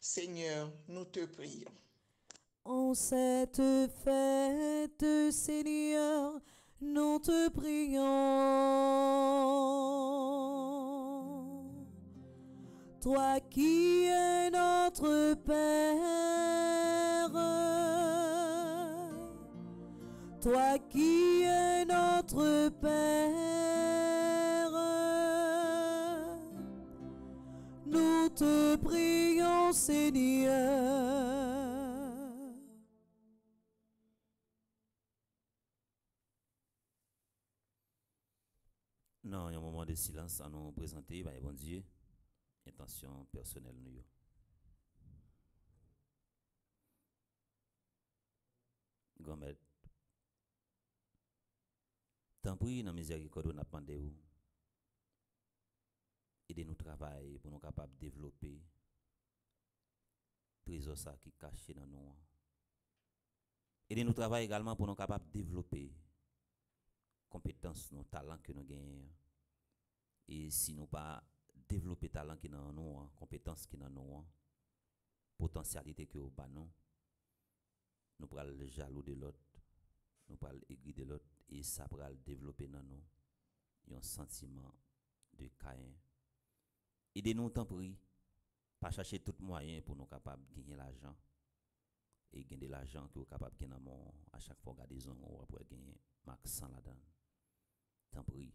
Seigneur, nous te prions. En cette fête, Seigneur, nous te prions. Toi qui es notre Père, toi qui es le Père, nous te prions Seigneur. Silence à nous présenter, bah, bon Dieu, intention personnelle nous. Grand maître, tant pis dans miséricorde, on a demandé ou. Aidez-nous travailler pour nous capables de développer trésor ça qui caché dans nous. Aidez-nous travailler également pour nous capables de développer compétences, nos talents que nous gagnons. E si nou pa devlope talan ki nan nou an, kompetans ki nan nou an, potansyalite ki ou ban nou, nou pral jalou de lot, nou pral egri de lot, e sa pral devlope nan nou yon sentiman de kayen. E de nou tan pri, pa chache tout mwayen pou nou kapab genye l'ajan, e gen de l'ajan ki ou kapab gen nan moun, a chak fwa gade zon ou apwe genye mak san la dan. Tan pri,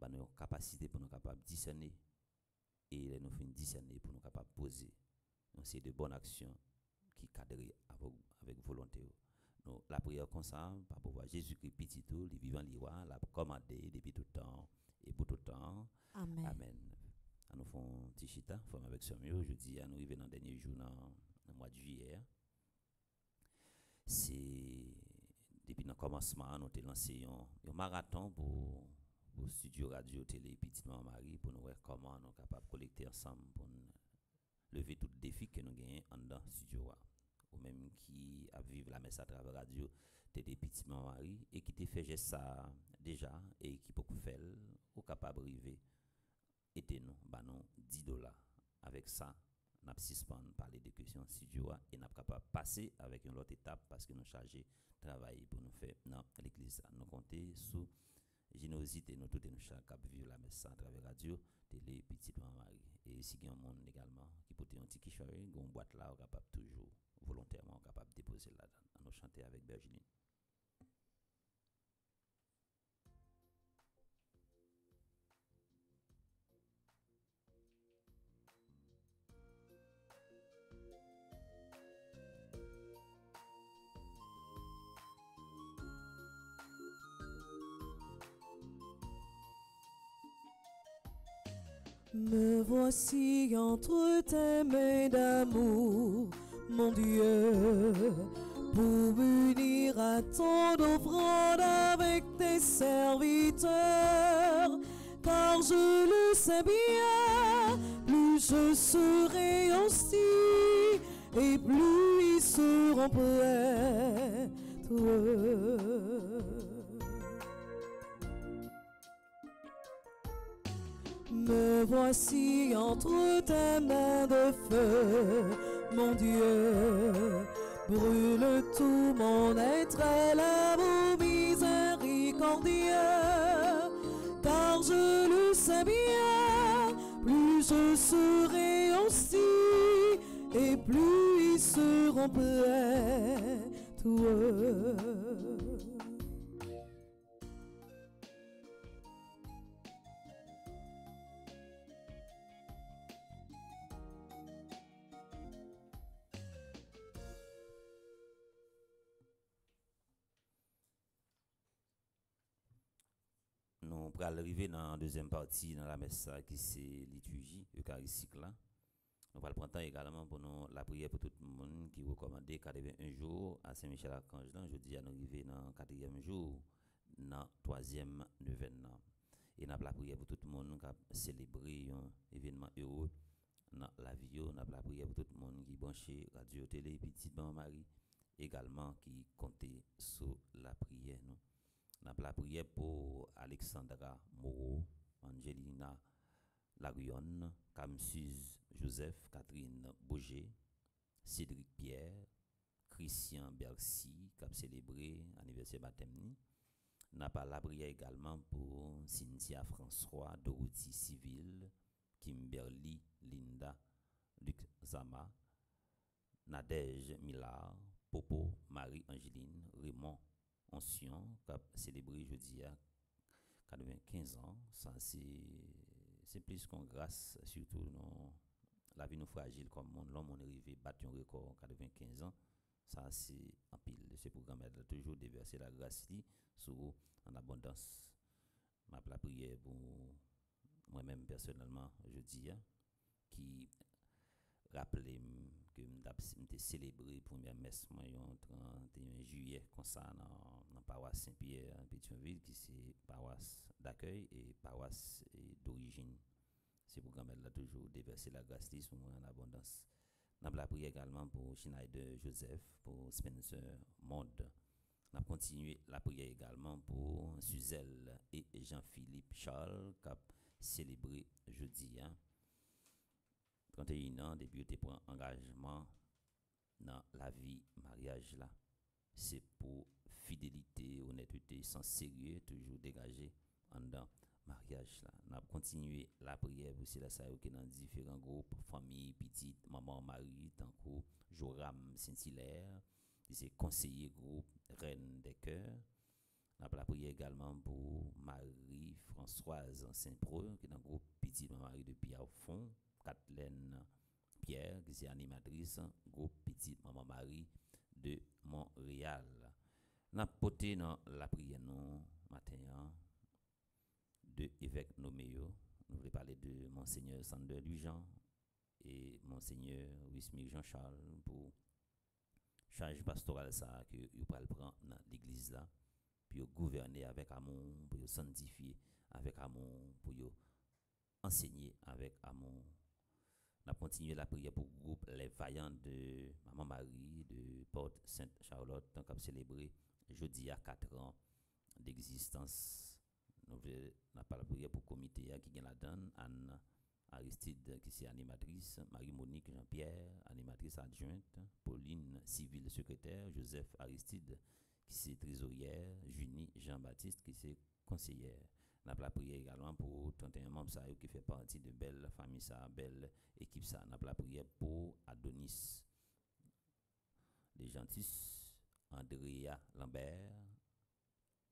bah nos capacités pour nous capables de discerner et nous fin discerner pour nous capables de poser. Donc c'est de bonnes actions qui cadrent avec, avec volonté. Donc, la prière comme ça, par pouvoir Jésus-Christ petit tout, le vivant l'Iwa, l'a commandé depuis tout temps et pour tout temps. Amen. Amen. À nous font un petit chita, forme avec ce mieux. Je dis à nous arriver dans le dernier jour, dans le mois de juillet. C'est depuis le commencement, nous avons lancé un, un marathon pour, pour studio radio télé Maman Marie pour nous voir comment nous sommes capables de collecter ensemble pour nous lever tout défi que nous gagnons en dedans studio. Ou même qui a vivre la messe à travers radio télé Maman Marie et qui te fait ça déjà et qui peut faire ou capable arriver aidez-nous, bah nous 10 dollars. Avec ça, nous avons parler de questions studio et nous capables de passer avec une autre étape parce que nous chargés travailler pour nous faire dans l'église. Nous comptons sur générosité, nous tous nous capables de vivre la messe à travers radio, télé, petite Marie. Et si il y a un monde également qui peut un petit quichoire, une boîte là, on capable toujours, volontairement, capable de déposer là-dedans. Nous chanter avec Virginie. Voici entre tes mains d'amour, mon Dieu, pour unir à ton offrande avec tes serviteurs. Car je le sais bien, plus je serai aussi, et plus ils seront prêts. Me voici entre tes mains de feu, mon Dieu. Brûle tout mon être, l'amour miséricordieux. Car je le sais bien, plus je serai aussi, et plus ils seront. Nous pourrons arriver dans la deuxième partie, dans la qui c'est liturgie eucharistique là. Nous allons prendre temps également pour nous, la prière pour tout le monde qui recommandé 81 jours à Saint-Michel-Archange. Dis à nous arriver dans le quatrième jour, dans le troisième neuvaine. là. Et nous avons la prière pour tout le monde qui a célébré un événement heureux dans la. Nous avons la prière pour tout le monde qui branché radio, télé, petite Maman Marie, également qui comptait sur la prière. Nous. Avons la prière pour Alexandra Moreau, Angelina Larion, Camsus Joseph, Catherine Boger, Cédric Pierre, Christian Bercy, qui a célébré l'anniversaire baptême. Nous avons la prière également pour Cynthia François, Dorothy Civil, Kimberly Linda, Luc Zama, Nadège Millard, Popo Marie-Angeline, Raymond Qui a célébré jeudi à 95 ans. Ça, c'est plus qu'une grâce, surtout dans la vie nous fragile comme monde. L'homme, on est arrivé battre un record 95 ans. Ça, c'est en pile. Ce programme a toujours déverser la grâce sur en abondance. Ma la prière pour moi-même personnellement, je dis, hein, qui rappelait que je célébré première messe moi le 31 juillet comme ça dans la paroisse Saint-Pierre à Pétionville qui c'est paroisse d'accueil et paroisse d'origine. C'est pour programme là toujours déverser la grâce en abondance. Nous la prière également pour Schneider Joseph, pour Spencer Monde. Nous continué la prière également pour Suzelle et Jean-Philippe Charles qui a célébré jeudi. Hein. 31 ans, depuis tu prends engagement dans la vie mariage là. C'est pour fidélité, honnêteté, sans sérieux, toujours dégagé en dedans mariage là. On a continué la prière aussi là ça qui dans différents groupes, famille, petite, maman, mari, que Joram Saint-Hilaire, c'est conseiller groupe Reine des cœurs. On a la prière également pour Marie-Françoise Saint-Pro, qui est dans le groupe Petite Marie Pierre Fond, Kathleen Pierre, qui est animatrice, groupe Petite Maman Marie de Montréal. Nous avons dans la prière nous matin hein, de évêque Noméo. Nous voulons parler de Monseigneur Sander Jean et Monseigneur Wismir Jean-Charles pour charge pastorale que vous prendre dans l'église là puis gouverner avec amour pour sanctifier avec amour pour enseigner avec amour on a continué la prière pour le groupe Les Vaillants de Maman Marie de Porte Sainte-Charlotte, qui a célébré jeudi à 4 ans d'existence. Nous avons la prière pour le comité qui est la donne, Anne Aristide, qui est animatrice, Marie-Monique Jean-Pierre, animatrice adjointe, Pauline, civile secrétaire, Joseph Aristide, qui est trésorière, Junie Jean-Baptiste, qui est conseillère. Nous avons la prière également pour 31 membres qui fait partie de belle famille, ça, belle équipe. Ça. Nous avons la prière pour Adonis, les Andrea Lambert,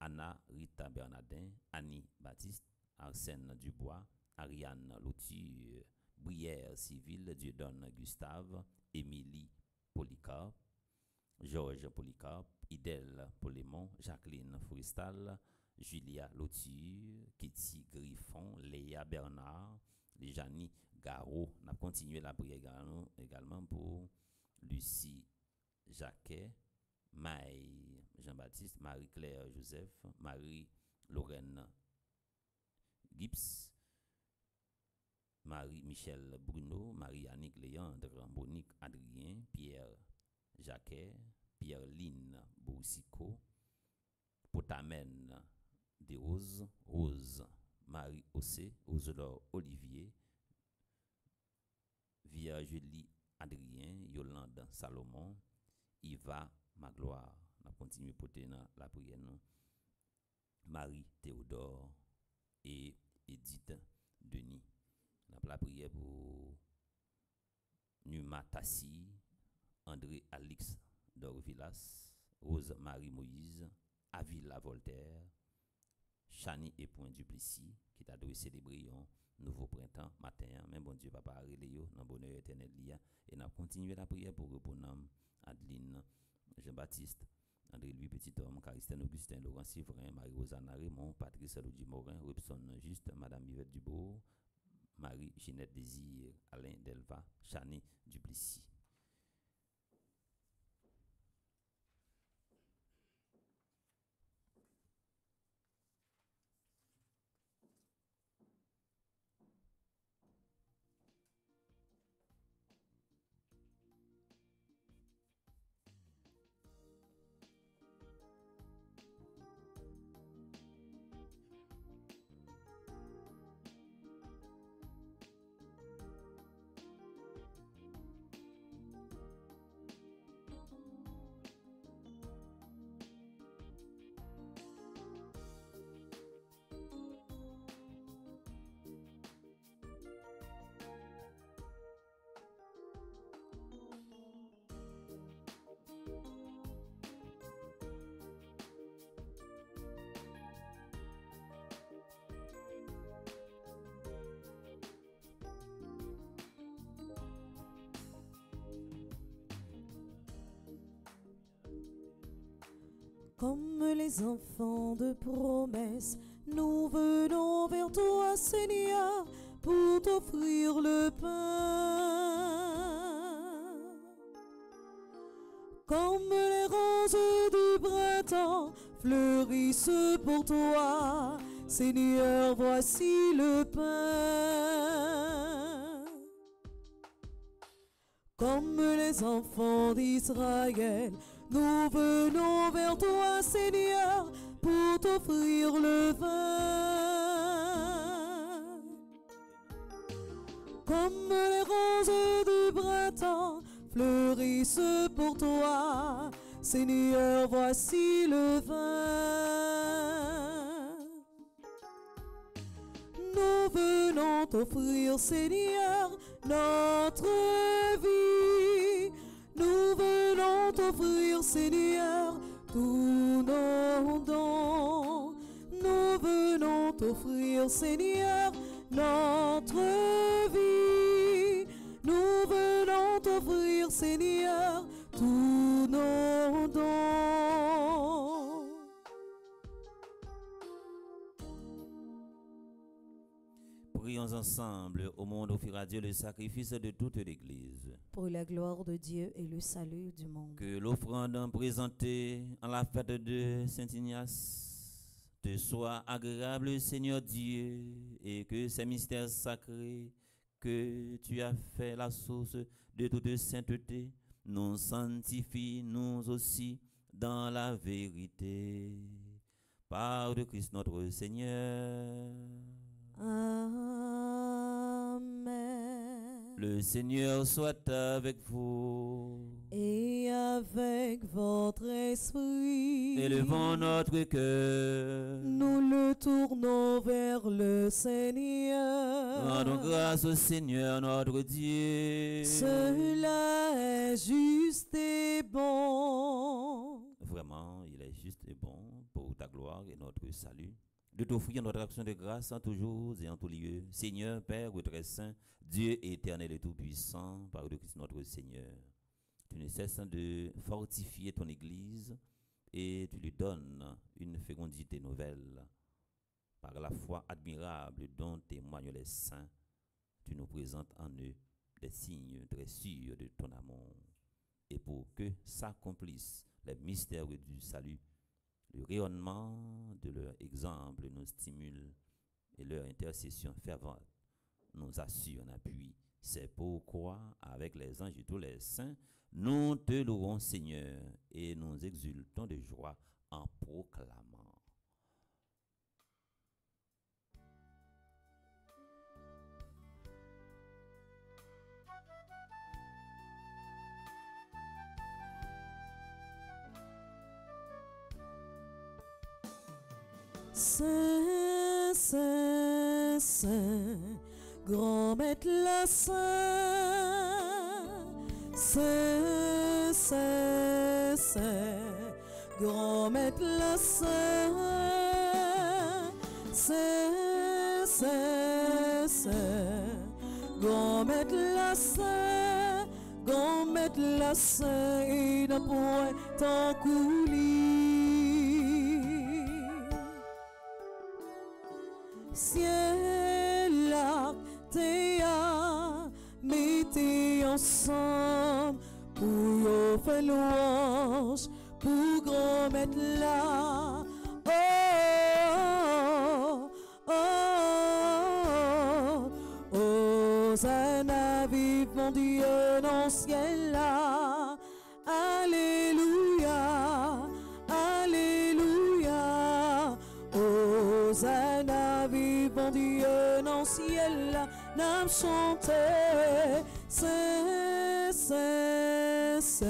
Anna Rita Bernardin, Annie Baptiste, Arsène Dubois, Ariane Louture, Brière Civile, Dieudonne Gustave, Émilie Polycarpe, Georges Polycarpe, Idèle Polémon, Jacqueline Fouristal, Julia Loture, Kitty Griffon, Léa Bernard, Janie Garot. On a continué la prière également pour Lucie Jacquet, Maï Jean-Baptiste, Marie-Claire Joseph, Marie-Lorraine Gibbs, Marie-Michel Bruno, Marie-Annick Léandre, Monique Adrien, Pierre Jacquet, Pierre-Line Boussico, Potamène des Roses, Rose, Marie Ossé, Roselor Olivier, Via Julie Adrien, Yolande Salomon, Iva Magloire. On continue dans la prière. Marie Théodore et Edith Denis. La prière pour Numa Tassi, André Alix Dorvilas, Rose Marie Moïse, Avila Voltaire, Chani et Point Duplessis, qui t'a dû célébrer nouveau printemps matin. Mais bon Dieu, papa, arrêtez dans bonheur éternel. Et nous continué la prière pour répondre Adeline Jean-Baptiste, André Louis Petit Homme, Caristène Augustin, Laurent Sivrin, Marie-Rosanna Raymond, Patrice Lodi Morin, Robson Juste, Madame Yvette Dubourg, Marie Ginette Désir, Alain Delva, Chani Duplessis. Enfants de promesse, nous venons vers toi, Seigneur, pour t'offrir le pain. Comme les roses du printemps fleurissent pour toi, Seigneur, voici le pain. Comme les enfants d'Israël, nous venons vers toi, Seigneur, pour t'offrir le vin. Comme les roses du printemps fleurissent pour toi, Seigneur, voici le vin. Nous venons t'offrir, Seigneur, notre vie. T'offrir, Seigneur, tous nos dons. Nous venons t'offrir, Seigneur, notre vie. Nous venons t'offrir, Seigneur, Prions ensemble. Au monde offrira Dieu le sacrifice de toute l'Église. Pour la gloire de Dieu et le salut du monde. Que l'offrande présentée en la fête de Saint-Ignace te soit agréable, Seigneur Dieu, et que ces mystères sacrés que tu as fait la source de toute sainteté nous sanctifient, nous aussi, dans la vérité. Par de Christ notre Seigneur. Amen. Le Seigneur soit avec vous. Et avec votre esprit, Élevons notre cœur. nous le tournons vers le Seigneur. Rendons grâce au Seigneur notre Dieu. Cela est juste et bon. Vraiment, il est juste et bon pour ta gloire et notre salut. De t'offrir notre action de grâce en tous jours et en tous lieux. Seigneur, Père très saint, Dieu éternel et tout-puissant, par le Christ notre Seigneur. Tu ne cesses de fortifier ton Église et tu lui donnes une fécondité nouvelle. Par la foi admirable dont témoignent les saints, tu nous présentes en eux des signes très sûrs de ton amour. Et pour que s'accomplissent les mystères du salut, le rayonnement de leur exemple nous stimule et leur intercession fervente nous assure un appui. C'est pourquoi, avec les anges et tous les saints, nous te louons Seigneur et nous exultons de joie en proclamant. Saint, Saint, Saint, grand maître la Saint, Saint, grand maître la Saint, grand maître la Saint, grand maître la Saint, et n'a point coulis. Ciel, la terre, mettez ensemble pour faire louange, pour grand mettre là. N'a chanté, Saint, Saint, Saint,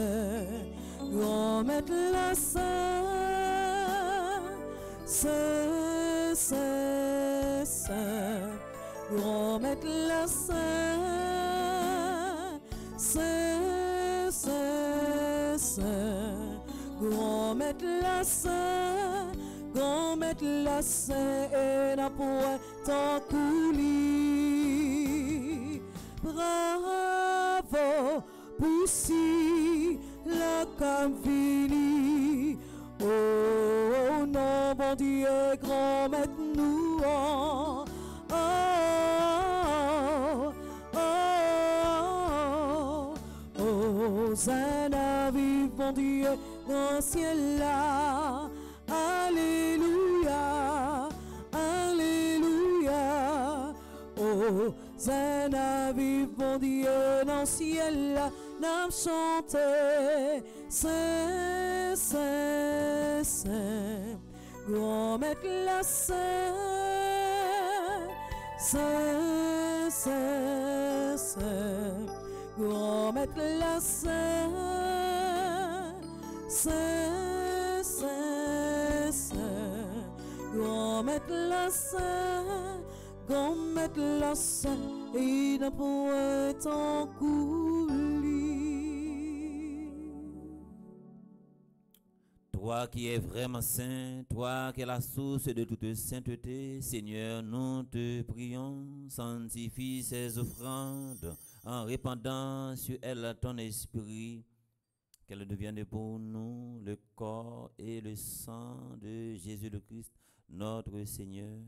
grand maître la Saint, Saint, Saint, Saint, grand maître la Saint, Saint, Saint, Saint, grand maître la Saint, grand maître la Saint, et n'a point tant couli. Bravo, pour si la cam fini, Oh, non, bon Dieu, grand maître nous. Oh, oh, oh, oh, oh, Zana, vive bon Dieu, dans ciel là. Alléluia, Alléluia. Oh, Bon Dieu, dans ciel là. N'a chanté, Saint, Saint, Saint. Grand maître la Saint, Saint, Saint, Saint. Grand maître la Saint, Saint, Saint, Saint. Grand maître la Saint, Grand la Saint. Et d'un poète en coulis. Toi qui es vraiment saint, toi qui es la source de toute sainteté, Seigneur, nous te prions, sanctifie ces offrandes en répandant sur elles ton esprit, qu'elles deviennent pour nous le corps et le sang de Jésus le Christ, notre Seigneur,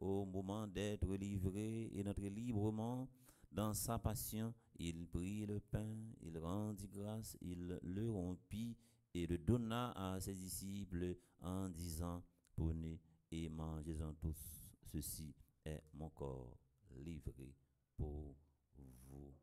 au moment d'être livré et notre librement dans sa passion, il prit le pain, il rendit grâce, il le rompit et le donna à ses disciples en disant, prenez et mangez-en tous. Ceci est mon corps livré pour vous.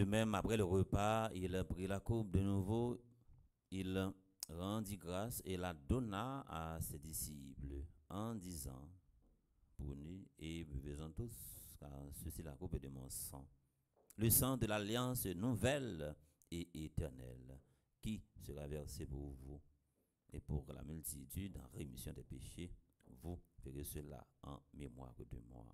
De même, après le repas, il prit la coupe de nouveau, il rendit grâce et la donna à ses disciples en disant, Prenez et buvez-en tous, car ceci la coupe de mon sang. Le sang de l'alliance nouvelle et éternelle, qui sera versé pour vous et pour la multitude en rémission des péchés. Vous ferez cela en mémoire de moi.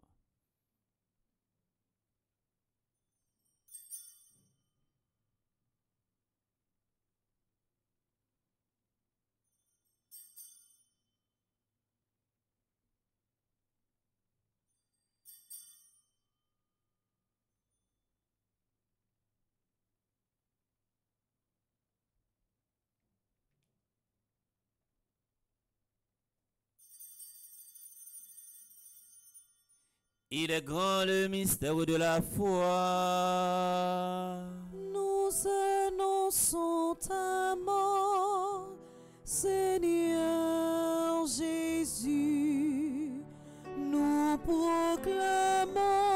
Il est grand le mystère de la foi. Nous annonçons ta mort, Seigneur Jésus. Nous proclamons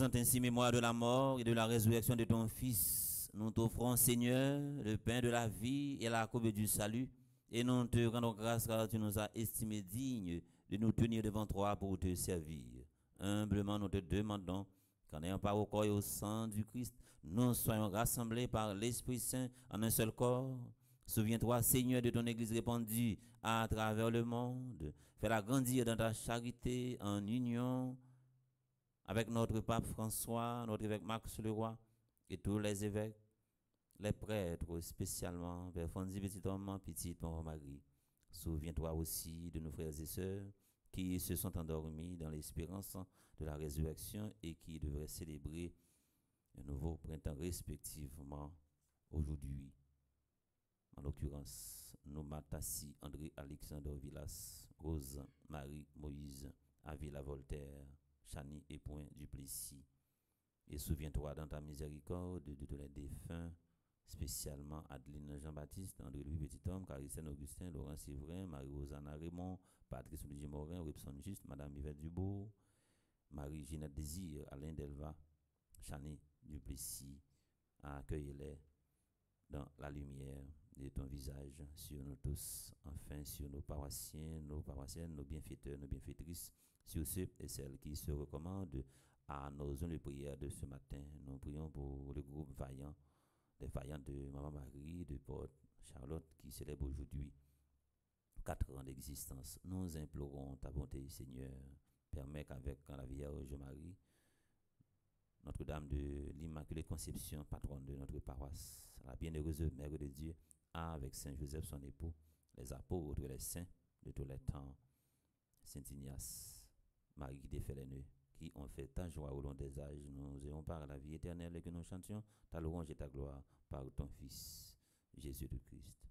faisant ainsi mémoire de la mort et de la résurrection de ton Fils, nous t'offrons, Seigneur, le pain de la vie et la coupe du salut, et nous te rendons grâce car tu nous as estimés dignes de nous tenir devant toi pour te servir. Humblement, nous te demandons qu'en ayant part au corps et au sang du Christ, nous soyons rassemblés par l'Esprit Saint en un seul corps. Souviens-toi, Seigneur, de ton Église répandue à travers le monde. Fais-la grandir dans ta charité en union avec notre pape François, notre évêque Max Leroy et tous les évêques, les prêtres spécialement, Père Fonzi, petit homme, petite Marie. Souviens-toi aussi de nos frères et sœurs qui se sont endormis dans l'espérance de la résurrection et qui devraient célébrer un nouveau printemps respectivement aujourd'hui. En l'occurrence, Noma Tassi, André Alexandre Villas, Rose Marie Moïse, Avila Voltaire, Chani et Point Duplessis. Et souviens-toi dans ta miséricorde de tous les défunts, spécialement Adeline Jean-Baptiste, André-Louis Petit-Homme, Carissène Augustin, Laurent Sivrin, Marie-Rosanna Raymond, Patrice Olivier Morin, Ripson Juste, Madame Yvette Dubourg, Marie-Ginette Désir, Alain Delva, Chani Duplessis, à accueillir dans la lumière de ton visage sur nous tous, enfin sur nos paroissiens, nos paroissiennes, nos bienfaiteurs, nos bienfaitrices, et celles qui se recommandent à nos zones de prière de ce matin. Nous prions pour le groupe Vaillant, les Vaillants de Maman Marie, de Porte Charlotte, qui célèbre aujourd'hui quatre ans d'existence. Nous implorons ta bonté, Seigneur. Permets qu'avec la Vierge Marie, notre-Dame de l'Immaculée Conception, patronne de notre paroisse, la bienheureuse Mère de Dieu, avec Saint Joseph, son époux, les apôtres, les saints de tous les temps, Saint Ignace, Marie qui défait les nœuds, qui ont fait ta joie au long des âges. Nous ayons par la vie éternelle et que nous chantions ta louange et ta gloire par ton Fils, Jésus de Christ.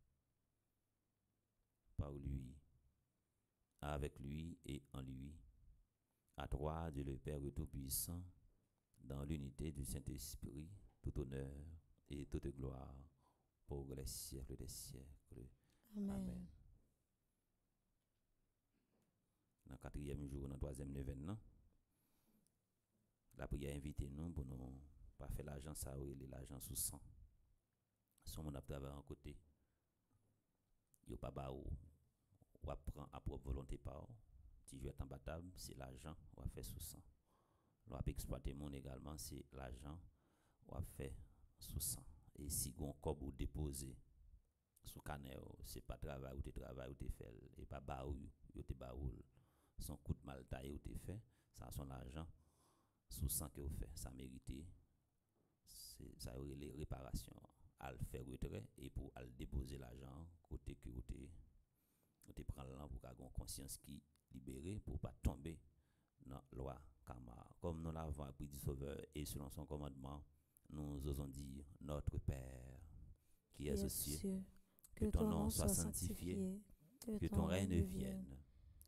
Par lui, avec lui et en lui, à toi, Dieu le Père Tout-Puissant, dans l'unité du Saint-Esprit, tout honneur et toute gloire pour les siècles des siècles. Amen. Amen. Dans le quatrième jour, dans le troisième événement, la prière invite nous pour nous faire l'argent ça ou l'argent sous sang. Son mon a travaillé en côté. Yo pas ba ou ou apprend à propre volonté par si je est imbattable, c'est l'argent ou a fait sous sang. L'on a exploiter mon également, c'est l'argent ou a fait sous sang. Et si on cob ou déposé sous canel, c'est pas travail ou te travail ou te fait et pas ou yo te ba ou son coup de mal taillé ou te fait, ça son l'argent sous sang que vous fait, ça mérite ça aurait les réparations. À le faire retrait et pour aller déposer l'argent côté que vous te prendre là pour avoir conscience qui libéré pour pas tomber dans la loi comme nous l'avons appris du Sauveur et selon son commandement nous osons dire notre Père qui es aux cieux que ton nom soit sanctifié que ton règne vienne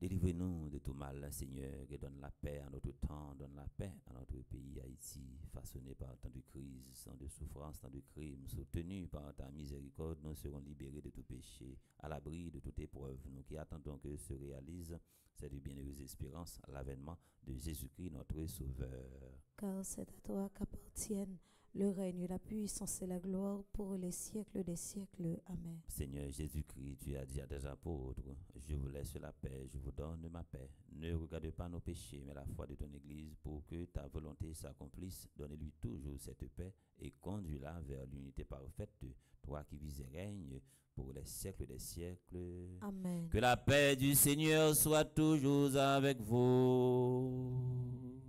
Délivrez-nous de tout mal, Seigneur, et donne la paix à notre temps, donne la paix à notre pays Haïti, façonné par tant de crises, tant de souffrances, tant de crimes, soutenu par ta miséricorde, nous serons libérés de tout péché, à l'abri de toute épreuve, nous qui attendons que se réalise cette bienheureuse espérance, l'avènement de Jésus-Christ, notre Sauveur. Car c'est à toi qu'appartiennent le règne, la puissance et la gloire pour les siècles des siècles. Amen. Seigneur Jésus-Christ, tu as dit à tes apôtres, je vous laisse la paix, je vous donne ma paix. Ne regarde pas nos péchés, mais la foi de ton Église, pour que ta volonté s'accomplisse. Donne-lui toujours cette paix et conduis-la vers l'unité parfaite, toi qui vis et règnes pour les siècles des siècles. Amen. Que la paix du Seigneur soit toujours avec vous.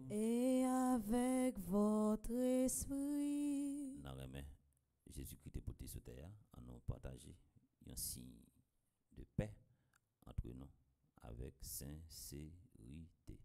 Et avec votre esprit. Jésus-Christ est porté sur terre, en nous partager un signe de paix entre nous avec sincérité.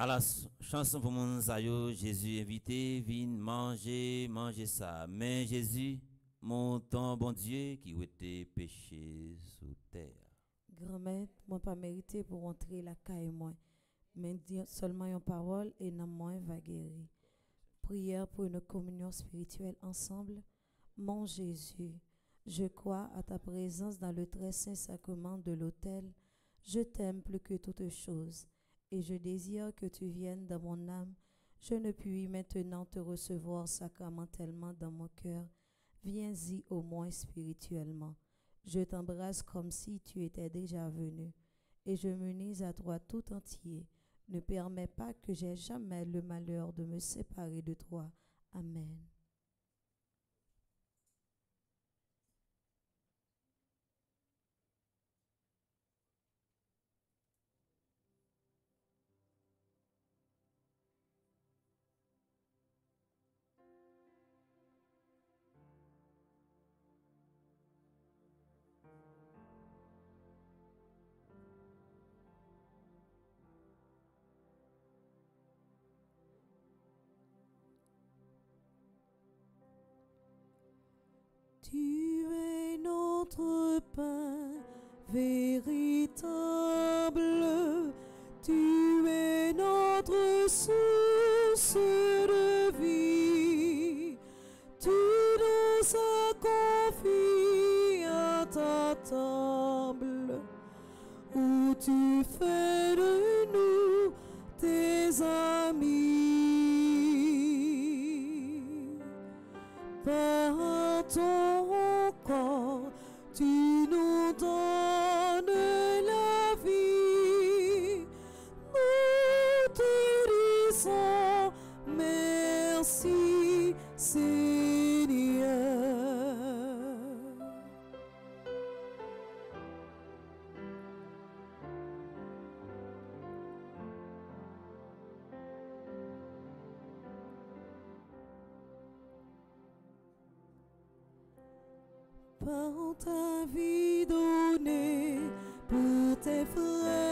À la chanson pour mon sayo, Jésus invité, viens manger, manger ça. Mais Jésus, mon temps, bon Dieu, qui était péché sous terre. Grand-mère, moi pas mérité pour entrer la caille moi, mais seulement une parole et non moi va guérir. Prière pour une communion spirituelle ensemble. Mon Jésus, je crois à ta présence dans le très saint sacrement de l'autel. Je t'aime plus que toute chose et je désire que tu viennes dans mon âme. Je ne puis maintenant te recevoir sacramentellement dans mon cœur. Viens-y au moins spirituellement. Je t'embrasse comme si tu étais déjà venu, et je m'unis à toi tout entier. Ne permets pas que j'aie jamais le malheur de me séparer de toi. Amen. Tu es notre pain véritable, tu es notre source de vie, tu nous as confiés à ta table, où tu fais de nous tes amis. Par par ta vie donnée pour tes frères,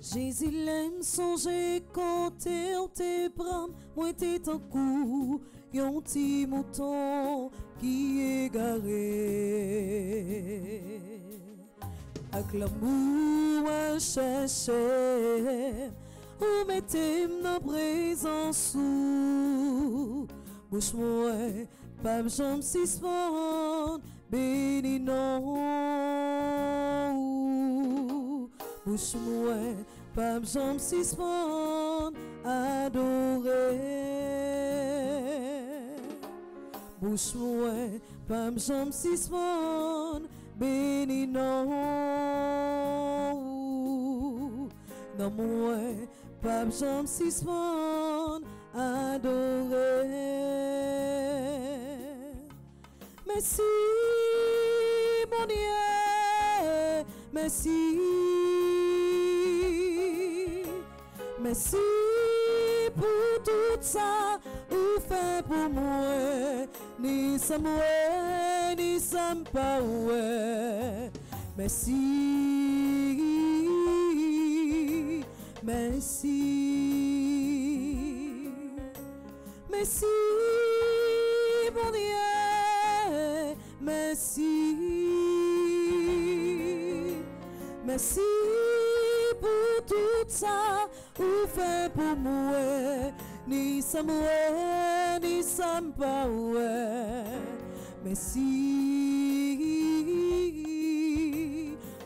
Jésus l'aime songer quand t'es en tes bras, moi t'es en cou yon petit mouton qui est garé. Avec l'amour à chercher, ou mettez nos présence sous, bouche moi, pas jambe si fond, béni non. Bouche moi, pas jambe si fond, adoré. Bouche moi, pas jambe si fond, béni non. Non moi, pas jambe fond, adoré. Merci, mon Dieu, merci. Merci pour tout ça, ou fait pour moi, ni moi, ni ça pas ouais. Merci, merci, merci, mon Dieu, merci, merci pour tout ça, ou fait pour moi, ni ça moi, ni ça pas ouais. Merci,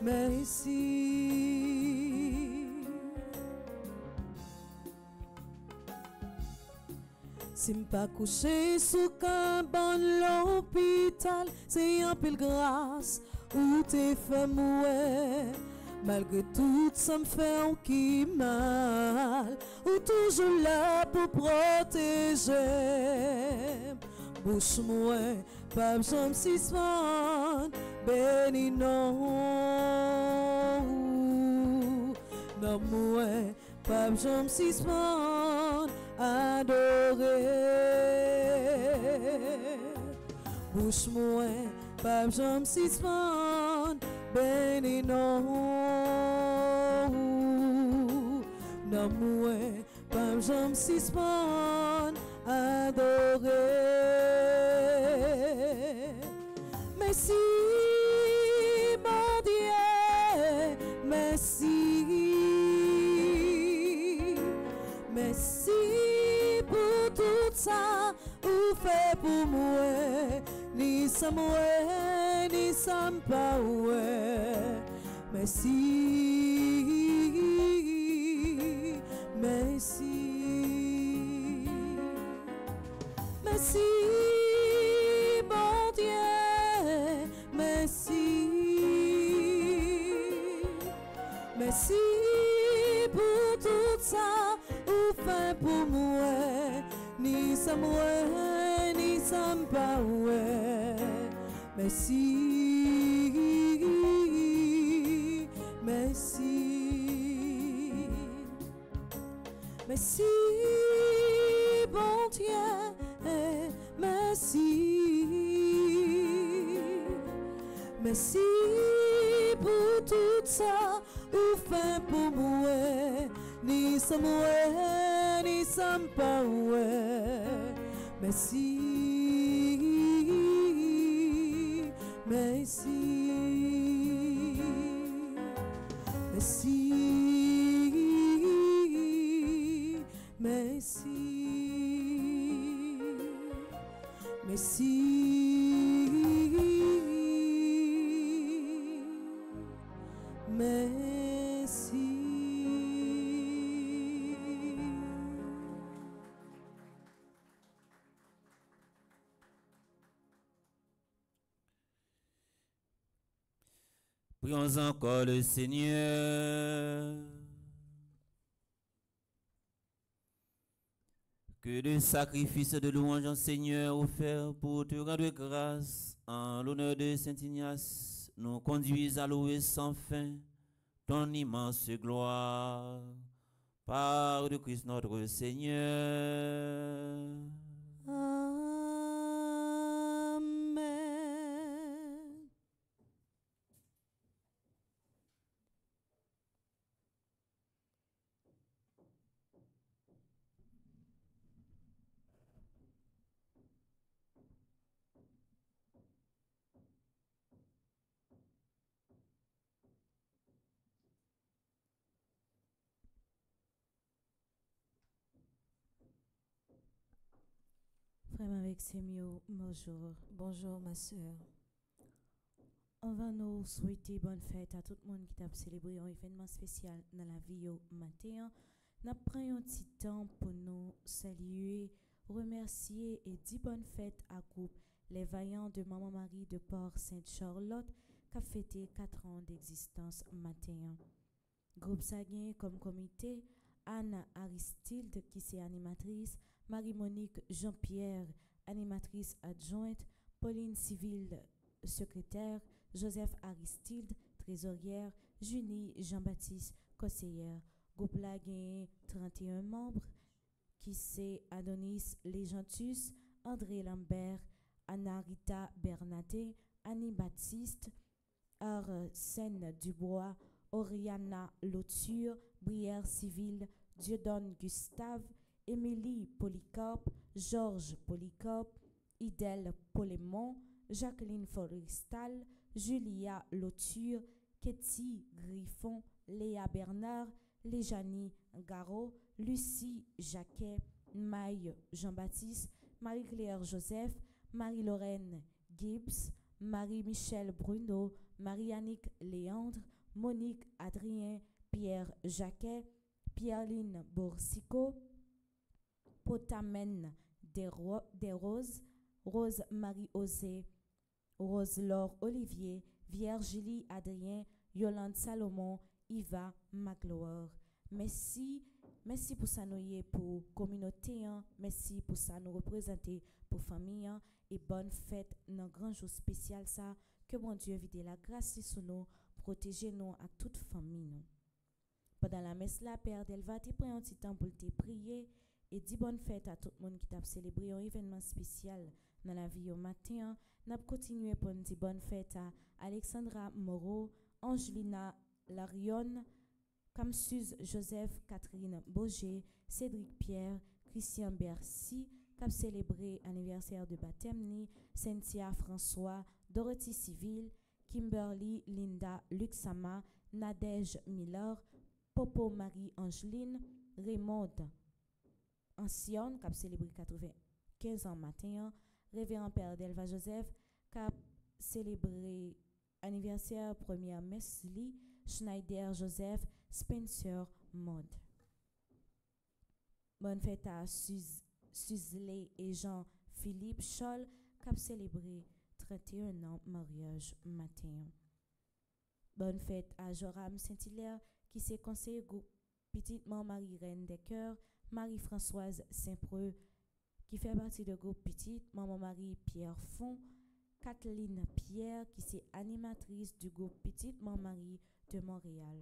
merci. Si m'pas couché sous cabane l'hôpital, c'est un pile grâce où t'es fait mouer. Malgré tout, ça me fait un qui mal, ou toujours là pour protéger. Bouche moi, pas j'aime si soin, béni non. Non moi, pas j'aime si soin, adoré. Bouche moi, pas j'aime si soin, béni non. Non moi, pas j'aime si soin, adoré. Merci, mon Dieu, merci. Merci pour tout ça, ou fait pour moi, ni ça moi, pas ouais. Merci, merci. Merci, mon Dieu, merci. Merci pour tout ça, ou fait pour moi, ni ça moi, ni ça pas ouais. Merci, bon Dieu, merci. Merci pour tout ça, ou fait pour moi, ni ça moi, ni ça pas. Merci, merci, Prions encore le Seigneur. Que le sacrifice de louange en Seigneur offert pour te rendre grâce en l'honneur de Saint Ignace nous conduise à louer sans fin ton immense gloire par le Christ notre Seigneur. Frère avec Semio, bonjour. Bonjour, ma sœur. On va nous souhaiter bonne fête à tout le monde qui t'a célébré un événement spécial dans la vie au matin. Nous prenons un petit temps pour nous saluer, remercier et dire bonne fête à groupe les vaillants de Maman Marie de Port-Sainte-Charlotte qui a fêté 4 ans d'existence matin. Groupe Saguin comme comité, Anne Aristide qui est animatrice, Marie-Monique Jean-Pierre, animatrice adjointe, Pauline Civil, secrétaire, Joseph Aristide, trésorière, Junie Jean-Baptiste, conseillère. Groupe gagné 31 membres, qui c'est Adonis Légentus, André Lambert, Anna Rita Bernadet, Annie Baptiste, Arsène Dubois, Oriana Lauture, Brière Civile, Dieudonne Gustave, Émilie Polycarpe, Georges Polycarpe, Idèle Polémon, Jacqueline Forestal, Julia Lauture, Ketty Griffon, Léa Bernard, Léjanie Garot, Lucie Jacquet, Maille Jean-Baptiste, Marie-Claire Joseph, Marie-Lorraine Gibbs, Marie-Michel Bruno, Marie-Annick Léandre, Monique Adrien, Pierre Jacquet, Pierre-Line Borsico, Potamène des, Ro- des Roses, Rose Marie-Osée, Rose-Laure Olivier, Virgilie Adrien, Yolande Salomon, Iva Magloire. Merci, merci pour ça nous pour communauté, hein. merci pour ça nous représenter pour famille hein. et bonne fête dans grand jour spécial ça. Que mon Dieu vide la grâce sur nous, protéger nous à toute famille nous. Pendant la messe la Père Delva te prend un petit temps pour te prier et dis bonne fête à tout le monde qui t'a célébré un événement spécial dans la vie au matin. N'a continué pour dire bonne fête à Alexandra Moreau, Angelina Larion, Kamsuz Joseph Catherine Boger, Cédric Pierre, Christian Bercy, qui a célébré anniversaire de baptême Cynthia François, Dorothy Civil, Kimberly Linda Luxama, Nadège Miller, Popo Marie-Angeline, Raymond Ancienne, qui a célébré 95 ans matin, Révérend Père Delva Joseph, qui a célébré anniversaire première messe Schneider Joseph, Spencer Maud. Bonne fête à Suz et Jean-Philippe Scholl, qui a célébré 31 ans mariage matin. Bonne fête à Joram Saint-Hilaire, qui s'est conseillé groupe Petite Marie-Reine des Cœurs, Marie-Françoise Saint-Preux, qui fait partie du groupe Petite Maman Marie Pierre Font, Kathleen Pierre, qui est animatrice du groupe Petite Maman Marie de Montréal.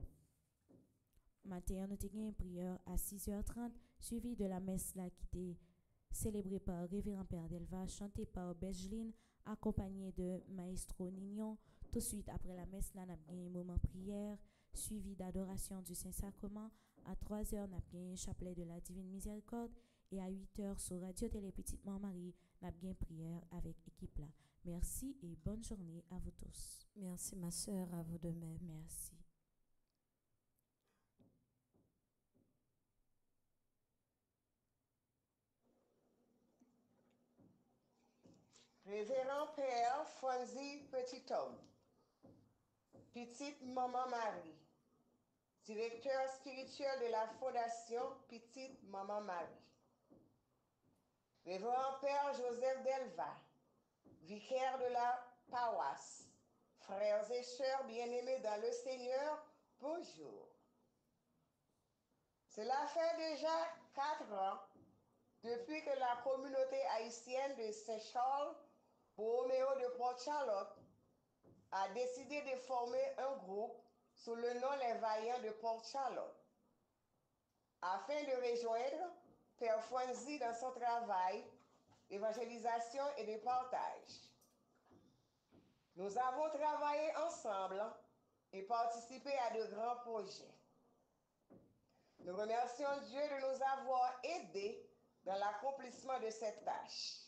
Matin, nous avons une prière à 6h30, suivie de la messe là qui était célébrée par Révérend Père Delva, chantée par Bergeline, accompagnée de Maestro Nignon. Tout de suite après la messe, là, nous avons un moment prière, suivi d'adoration du Saint-Sacrement. À 3h, nous avons un chapelet de la Divine Miséricorde. Et à 8h, sur Radio Télé Petite Marie, nous avons une prière avec équipe là. Merci et bonne journée à vous tous. Merci, ma sœur, à vous de même. Merci. Révérend Père Fonzi Petit Homme, Petite Maman Marie, directeur spirituel de la Fondation Petite Maman Marie. Révérend Père Joseph Delva, vicaire de la paroisse, frères et sœurs bien-aimés dans le Seigneur, bonjour. Cela fait déjà quatre ans depuis que la communauté haïtienne de Saint-Charles, Borroméo de Port-Charlotte, a décidé de former un groupe sous le nom Les Vaillants de Port-Charlotte, afin de rejoindre Père Fonzi dans son travail d'évangélisation et de partage. Nous avons travaillé ensemble et participé à de grands projets. Nous remercions Dieu de nous avoir aidés dans l'accomplissement de cette tâche.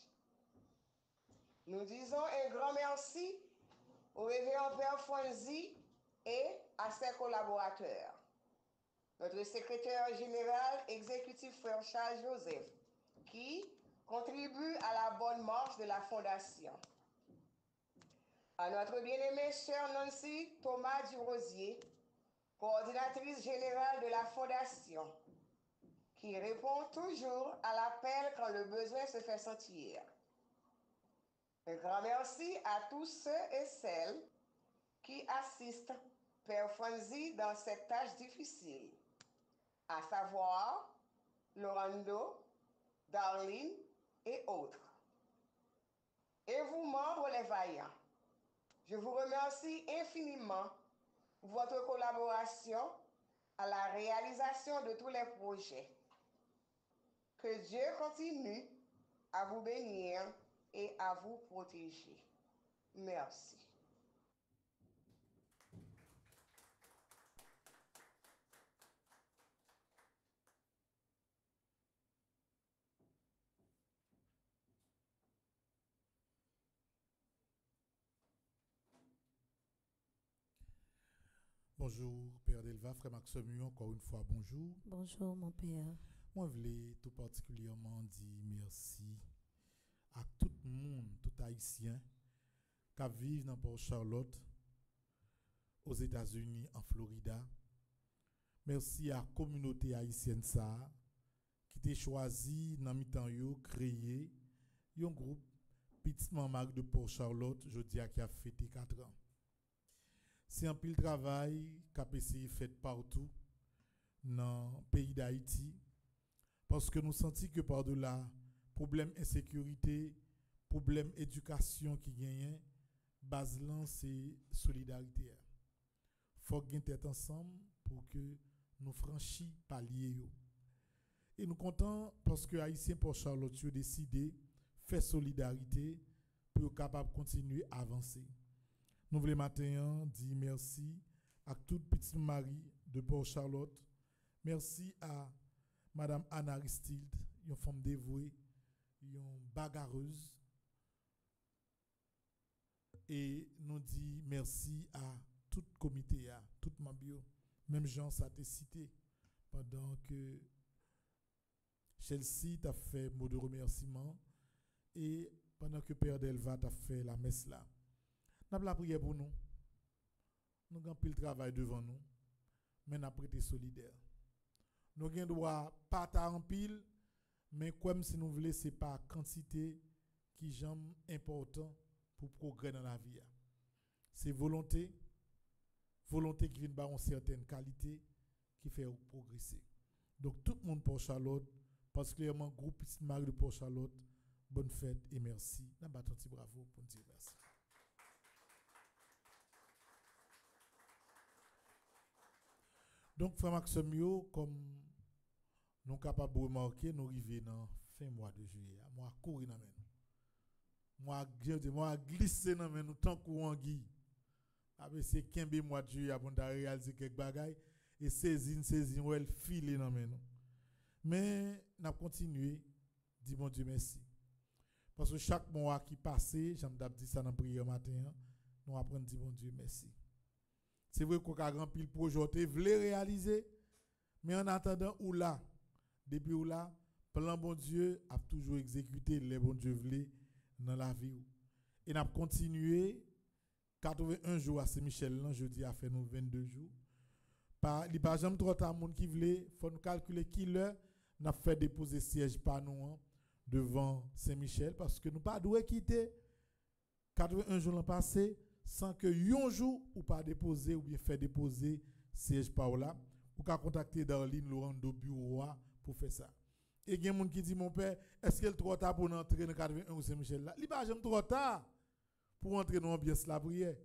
Nous disons un grand merci au révérend Père Fonzi et à ses collaborateurs. Notre secrétaire général exécutif, Frère Joseph, qui, contribuent à la bonne marche de la Fondation. À notre bien-aimée sœur Nancy Thomas Durosier, coordinatrice générale de la Fondation, qui répond toujours à l'appel quand le besoin se fait sentir. Un grand merci à tous ceux et celles qui assistent Père Fonzi dans cette tâche difficile, à savoir Lorando, Darlene et autres. Et vous, membres les vaillants, je vous remercie infiniment pour votre collaboration à la réalisation de tous les projets. Que Dieu continue à vous bénir et à vous protéger. Merci. Bonjour, Père Delva, Frère Maxime, encore une fois, bonjour. Bonjour, mon père. Moi, je voulais tout particulièrement dire merci à tout le monde, tout haïtien, qui vivent dans Port Charlotte, aux États-Unis, en Florida. Merci à la communauté haïtienne ça, qui a choisi dans mi temps créer un groupe Petit Maman de Port Charlotte, je dis qui a fêté 4 ans. C'est un pile travail qu'APC fait partout dans le pays d'Haïti parce que nous sentons que par-delà problème insécurité, problème éducation qui gagne, base c'est solidarité. Faut gagner tête ensemble pour que nous franchis palier Et nous comptons parce que Haïtien pour Charlotte a décidé faire solidarité pour capable de continuer à avancer. Nous voulons maintenant dire merci à toute petite Marie de Port-Charlotte. Merci à Madame Anna Aristide, une femme dévouée, une bagarreuse. Et nous dit merci à tout le comité, à tout bio. Même Jean, ça a cité pendant que Chelsea t'a fait mot de remerciement et pendant que Père Delva t'a fait la messe là. Nous avons la prière pour nous. Nous avons pile travail devant nous. Mais nous avons prêté solidaire. Nous avons droit pas en pile, mais comme si nous voulons, ce pas quantité qui est important pour progrès dans la vie. C'est volonté, volonté qui vient de une certaine qualité qui fait progresser. Donc tout le monde pour Charlotte, particulièrement le groupe Marie de Port Charlotte, bonne fête et merci. Nous avons bravo pour dire merci. Donc, Frère Maxime, comme nous sommes capables de remarquer, nous arrivons dans fin mois de juillet. Moi, courir dans nous. Moi, moi, glisser dans nous tant qu'on guy. Avec ces 15 mois de juillet, pour réaliser quelques bagailles et saisir, saisir, elle file dans nous. Mais, nous avons continué, dit bon Dieu merci. Parce que chaque mois qui passait, j'aime dit ça dans la prière matin, nous apprenons dire bon Dieu merci. C'est vrai qu'on a rempli le projet, voulait réaliser, mais en attendant, ou là, depuis où là, plan bon Dieu a toujours exécuté les bon Dieu voulait dans la vie. Et n'a continué 81 jours à Saint-Michel, jeudi a fait nous 22 jours. Par, il n'y a pas jamais trop de monde qui voulait, faut nous calculer qui l'heure n'a fait déposer siège par nous hein, devant Saint-Michel parce que nous pas doué quitter 81 jours l'an passé sans que un jour ou pas déposer ou bien faire déposer siège par là ou qu'à contacter Darlene Laurent de bureau pour faire ça. Et il y a gens qui disent mon père est-ce qu'il est trop tard pour entrer dans 81 ou Saint-Michel là? Il pas jamais trop tard pour entrer dans l'ambiance la prière.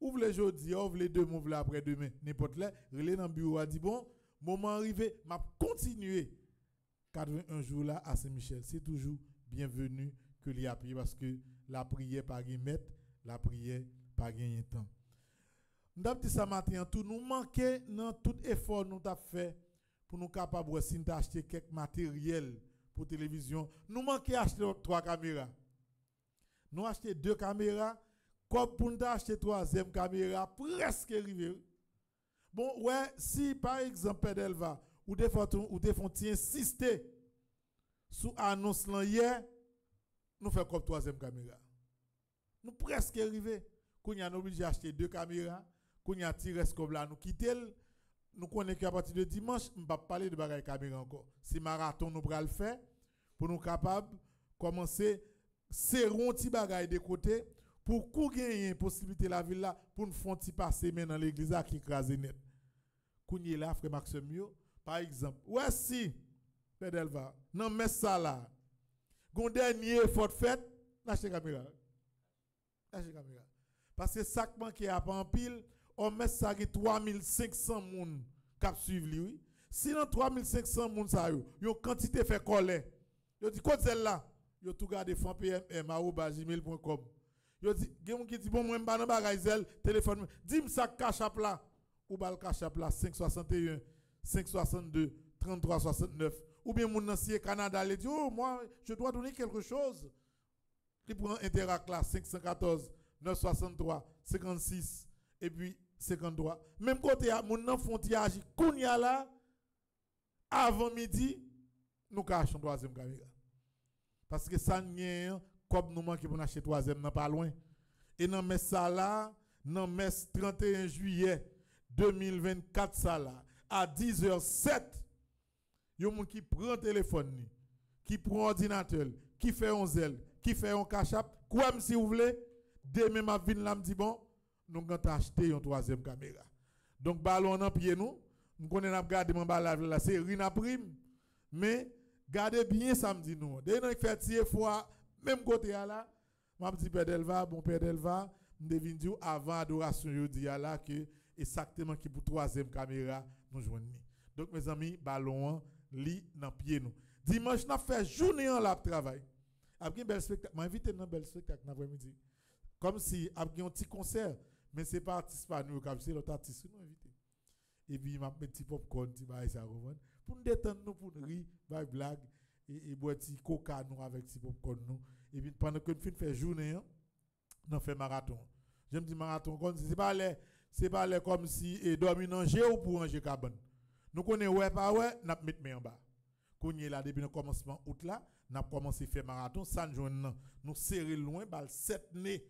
Ouvre les jeudi ouvre les deux ouvre après demain n'importe là. Relais dans le bureau a dit bon moment arrivé m'a continuer 81 jours là à Saint-Michel. C'est toujours bienvenu que l'y a prié parce que la prière par mettre la prière pas gagner temps. Nous manquait dans tout effort nous avons fait pour nous capables d'acheter quelques matériels pour télévision. Nous manquait acheter trois caméras. Nous acheté deux caméras, comme pour nous acheter troisième caméra, presque arrivé. Bon, ouais, si par exemple, des fois, ou des fois, insister sur annonce hier, nous faisons comme troisième caméra. Nous presque arrivés. Qu'on a obligé d'acheter deux caméras. Qu'on a tiré ce là, nous quitter. Nous connaissons qu'à partir de dimanche, on ne va pas parler de bagaille caméra encore. Si marathon nous le faire pour nous capables commencer serrer un petit bagaille de côté pour qu'on gagne une possibilité la ville là pour nous faire petit passer dans l'église qui écrase net. Qu'on y est là frère Maxime par exemple. Ouais si Père Delva, non mais ça là. Gon dernier effort fait, lâchez caméra. Lâchez caméra. Parce que ça qui a en pile, on met ça qui 3500 moun qui suivent lui. Sinon 3500 moun ça yo, yo quantité fait coller. Yo dit quoi celle là Yo tout garder fond pm@gmail.com. Yo dit gen qui dit bon moi m'pa nan téléphone. Dis-moi ça cash app là ou bal cash app là 561 562 33 69 ou bien mon ancien Canada il dit oh moi je dois donner quelque chose. Il prend Interact là 514 963 56 et puis 53. Même côté, mon enfant qui agit, kounya là, avant midi, nous cachons troisième caméra. Parce que ça n'y comme nous manquons pour acheter troisième, pas loin. Et dans mes dans mes 31 juillet 2024 ça là, à 10h07, il y a un qui prend téléphone, qui prend l'ordinateur, qui fait un zèle, qui fait un cachap, quoi si vous voulez, demain ma vie là me dit bon, nous avons acheté une troisième caméra. Donc, ballon en pied nous, nous connaissons garder mon ballon là, c'est Rina Prime. Mais, gardez bien samedi nous. Dès nous faisons fois, même côté là, je dis Père Delva, bon Père Delva, je dire avant adoration, dis là que exactement qui pour troisième caméra nous joignons. Donc, mes amis, ballon lit dans pied nous. Dimanche, nous fait journée en lab travail. Après bel spectacle, m'invite dans un bel spectacle l'après-midi. Comme si, après un petit concert, mais ce n'est pas artiste pas nous, c'est l'autre artiste nous invité. Et puis, il m'a mis un petit popcorn, petit bail, ça Pour nous détendre, nous, pour nous rire, bail blague, et, et boire petit coca nous avec petit popcorn nous. Et puis, pendant que nous faisons journée, hein, nous faisons marathon. J'aime dire marathon, c'est pas les, c'est pas les comme si, et dormir dans ou pour manger cabane. Nous connaissons, ouais, pas ouais, nous mettons en bas. Quand on est là, depuis le commencement août là, nous avons commencé à faire marathon, ça nous, nous serrer loin, bal 7 nez,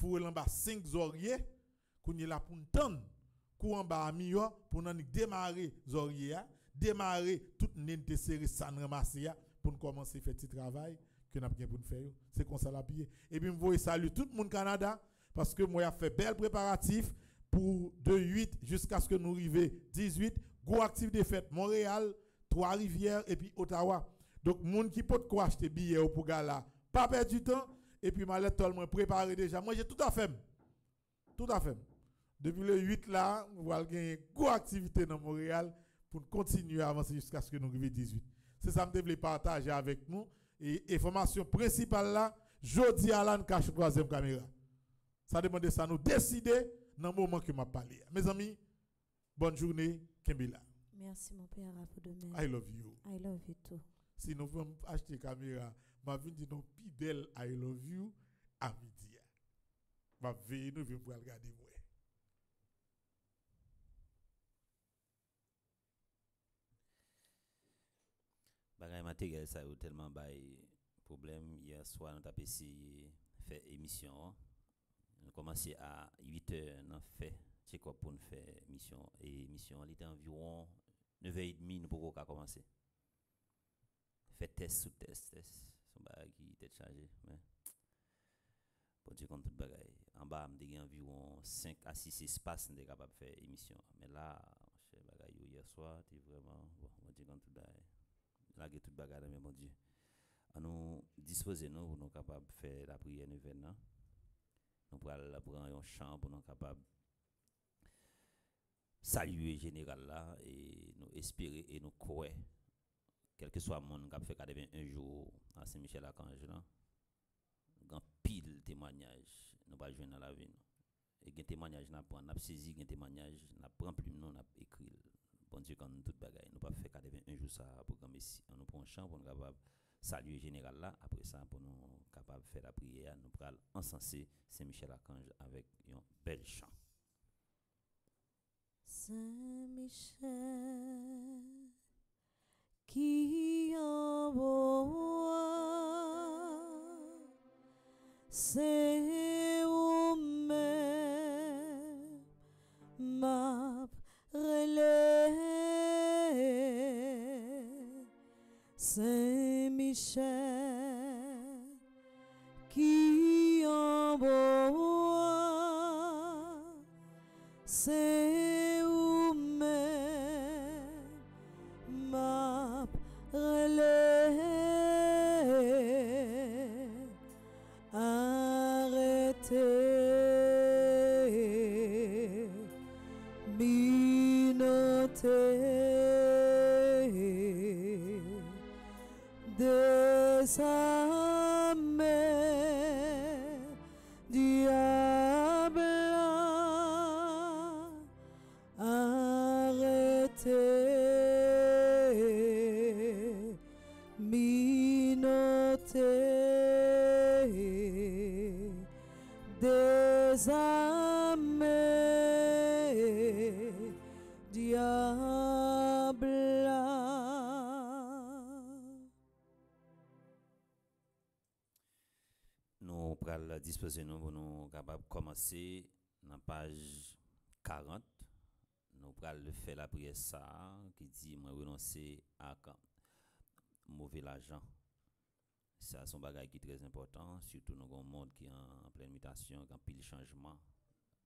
fourrer en bas 5 oreillers, qu'on est là pour entendre en bas pour nous démarrer zoria démarrer toute série sans ramasser pour commencer à faire petit travail que nous avons pour faire. C'est comme ça la pied et puis je veux saluer tout le monde Canada parce que moi j'ai fait bel préparatif pour de 8 jusqu'à ce que nous arrivions 18 gros activité fête Montréal Trois-Rivières et puis Ottawa. Donc monde qui peut quoi acheter billets pour gala pas perdre du temps et puis m'a tout le monde préparé déjà moi j'ai tout à fait tout à fait depuis le 8 là, nous allons gagner une activité dans Montréal pour continuer à avancer jusqu'à ce que nous arrivions 18. C'est ça que je voulais partager avec nous. Et information principale là, jeudi à la cache troisième caméra. Ça demande ça nous décider dans le moment que m'a parlé. Mes amis, bonne journée, Kembila. Merci mon père pour demain. I love you. I love you too. Si nous voulons acheter caméra, ma vie dit non plus belle I love you à midi. Ma vie nous pour regarder moi. bagay matériel ça a tellement bay problème. Hier soir nous avons essayé faire émission. Nous commencé à 8 h nous fait c'est quoi pour nous faire et émission elle était environ 9h30 nous pouvons commencer. Fait test sous test test bagay pour dire comme tout en bas me environ 5 à 6 espaces nous capable de faire émission. Mais là bagay hier soir c'est vraiment bon on dire comme tout bagay. Toute bagarre mais mon Dieu. À nous disposer nous pour nous capables de faire la prière nouvelle nous pour prendre un chant pour nous capables saluer général là et nous espérer et nous croire quel que soit le monde qui a fait 81 jours à Saint-Michel Archange là grand pile témoignage nous pas jouer dans la vie et un témoignage n'a prend n'a saisi un témoignage n'a prend plus nous n'a écrit bon Dieu, quand nous tout bagaille, nous pas faire 81 jours ça pour ici. On nous prend un chant pour nous capable saluer général là. Après ça, pour nous capable faire la prière, nous pourrons encenser Saint-Michel Archange avec un bel chant. Saint-Michel qui envoie c'est relais Saint-Michel qui envoie disposer nous pour nous capable commencer dans page 40. Nous pral faire la prière ça qui dit moi renoncer à mauvais l'argent. Ça son bagage qui est très important, surtout dans un monde qui est en, pleine mutation, qui en pile changement,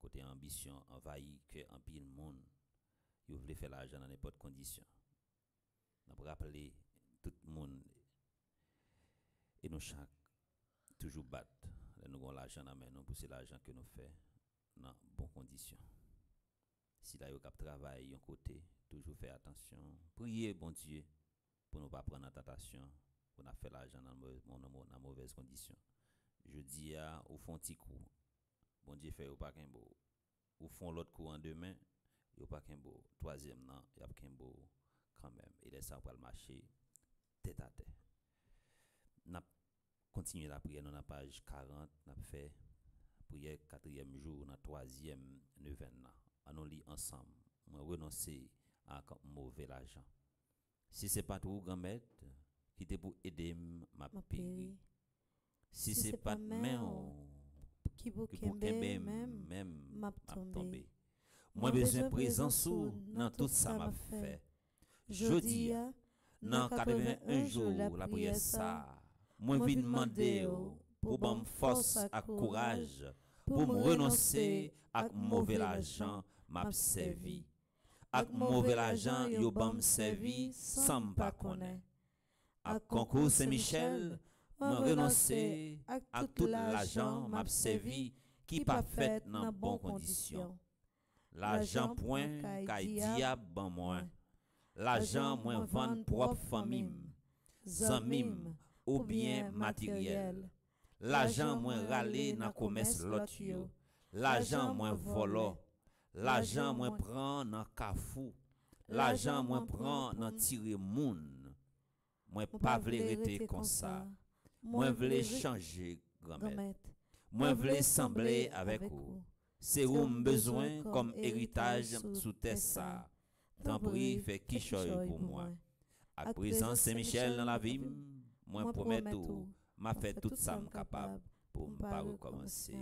côté ambition envahi que en pile monde. Vous voulez faire l'argent dans n'importe condition. Nous rappeler tout le monde et nous chaque toujours battre. Nous avons l'argent dans la nous, pour c'est l'argent que nous faisons dans bonnes conditions. Si là, vous cap travail, un côté, toujours faire attention. Priez, bon Dieu, pour ne pas prendre en tentation, pour ne faire l'argent dans, mau- dans, mau- dans mauvaise condition. Je dis à, au fond, petit coup, bon Dieu fait ou pas qu'un beau. Au fond, l'autre coup en demain, il pas qu'un beau. Troisième, non, il y a qu'un beau quand même. Et laisse ça pour le marcher tête à tête. Continuer la prière dans la page 40, n'a fait prière quatrième jour, dans troisième neuvaine. On nous lit ensemble. Moi renoncer à mauvais l'argent. Si c'est pas tout grand-mère qui te pour aider m'a péri. Si c'est pas main on- qui pour même même m'a tombé. Moi besoin présence présence ou ou dans tout ça m'a fait. A, dans 81 jours la prière ça. Moi vinn demander pour bon force et courage pour me renoncer à mauvais l'argent m'a servi. Ak mauvais l'argent yo bam servi sans me pas connaître. Ak concours Saint-Michel m'a renoncé à tout l'argent m'a servi qui pas fait dans bonnes conditions. L'argent point kay diable ban moi. L'argent moins vendre propre famille, zamim ou bien matériel. L'argent moins râler dans commerce l'autre. L'argent moins volant. L'argent moins prend dans kafou. L'argent moins prend dans tirer moun. Moi pas vle rester comme ça. Moi vle changer grand-mère. Moi vle sembler avec vous. C'est où besoin comme héritage sous terre ça. Tant pis fait qui pour moi. À présent Saint-Michel dans la vie, moi promets tout, m'a fait tout ça capable pour ne pas recommencer.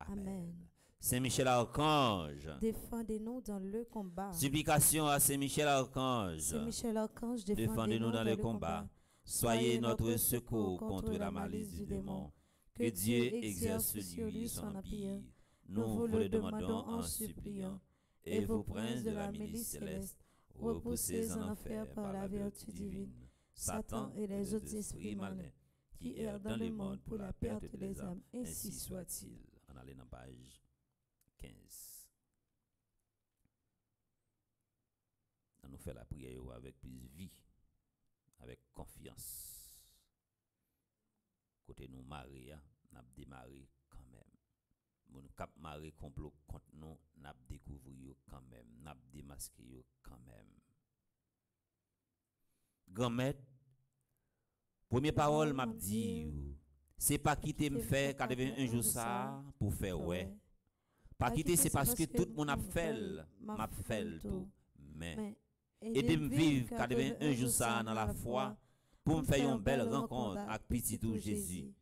Amen. Saint-Michel Archange. Défendez-nous dans le combat. Supplication à Archange. Saint-Michel Archange, Défendez-nous dans le combat. Soyez notre secours contre la malice du démon. Que Dieu exerce sur lui son empire. Nous vous le demandons en suppliant. Et vous, princes de la milice céleste, repoussez en enfer par la vertu divine Satan et les autres esprits malins qui errent dans le monde pour la perte des âmes. Ainsi soit-il. On allait dans page 15. On nous fait la prière avec plus vie, avec confiance. Côté nous Maria, n'a démarré quand même. Mon cap maré complot contre nous, n'a découvert quand même, n'a démasqué quand même. Grand-mère, première parole m'a dit, c'est pas quitter me faire 81 jours ça pour faire ouais. Pas quitter c'est parce que tout le monde a fait, m'a fait tout. Mais aider me vivre 81 jours ça dans la foi pour me faire une belle rencontre avec petit tout Jésus.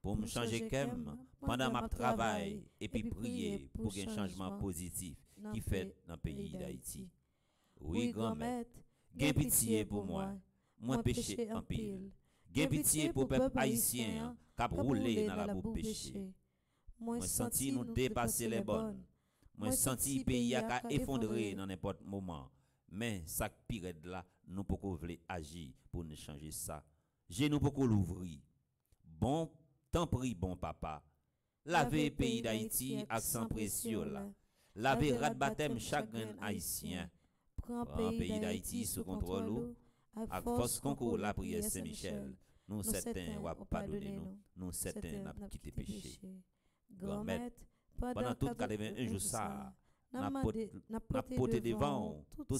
pour me changer kem pendant ma travail et puis prier pour un changement positif qui fait dans le pays d'Haïti. Oui, grand-mère, gain pitié pour moi, moi péché en pile. Gain pitié pour le peuple haïtien qui a roulé dans la boue péché. Moi senti nous dépasser les bonnes. Moi senti pays a effondré dans n'importe moment. Mais ça pire là, nous pouvons agir pour nous changer ça. J'ai nous pouvons l'ouvrir. Bon, tant pris, bon papa. Lavez pays d'Haïti avec sang précieux là. Lavez rat baptême chaque haïtien. Prends pays d'Haïti sous contrôle avec force concours la prière Saint-Michel. Nous certains ou pardonner nous. Nous certains n'a quitté péché. Grand-mère, pendant tout 81 jours ça, n'a porté devant tout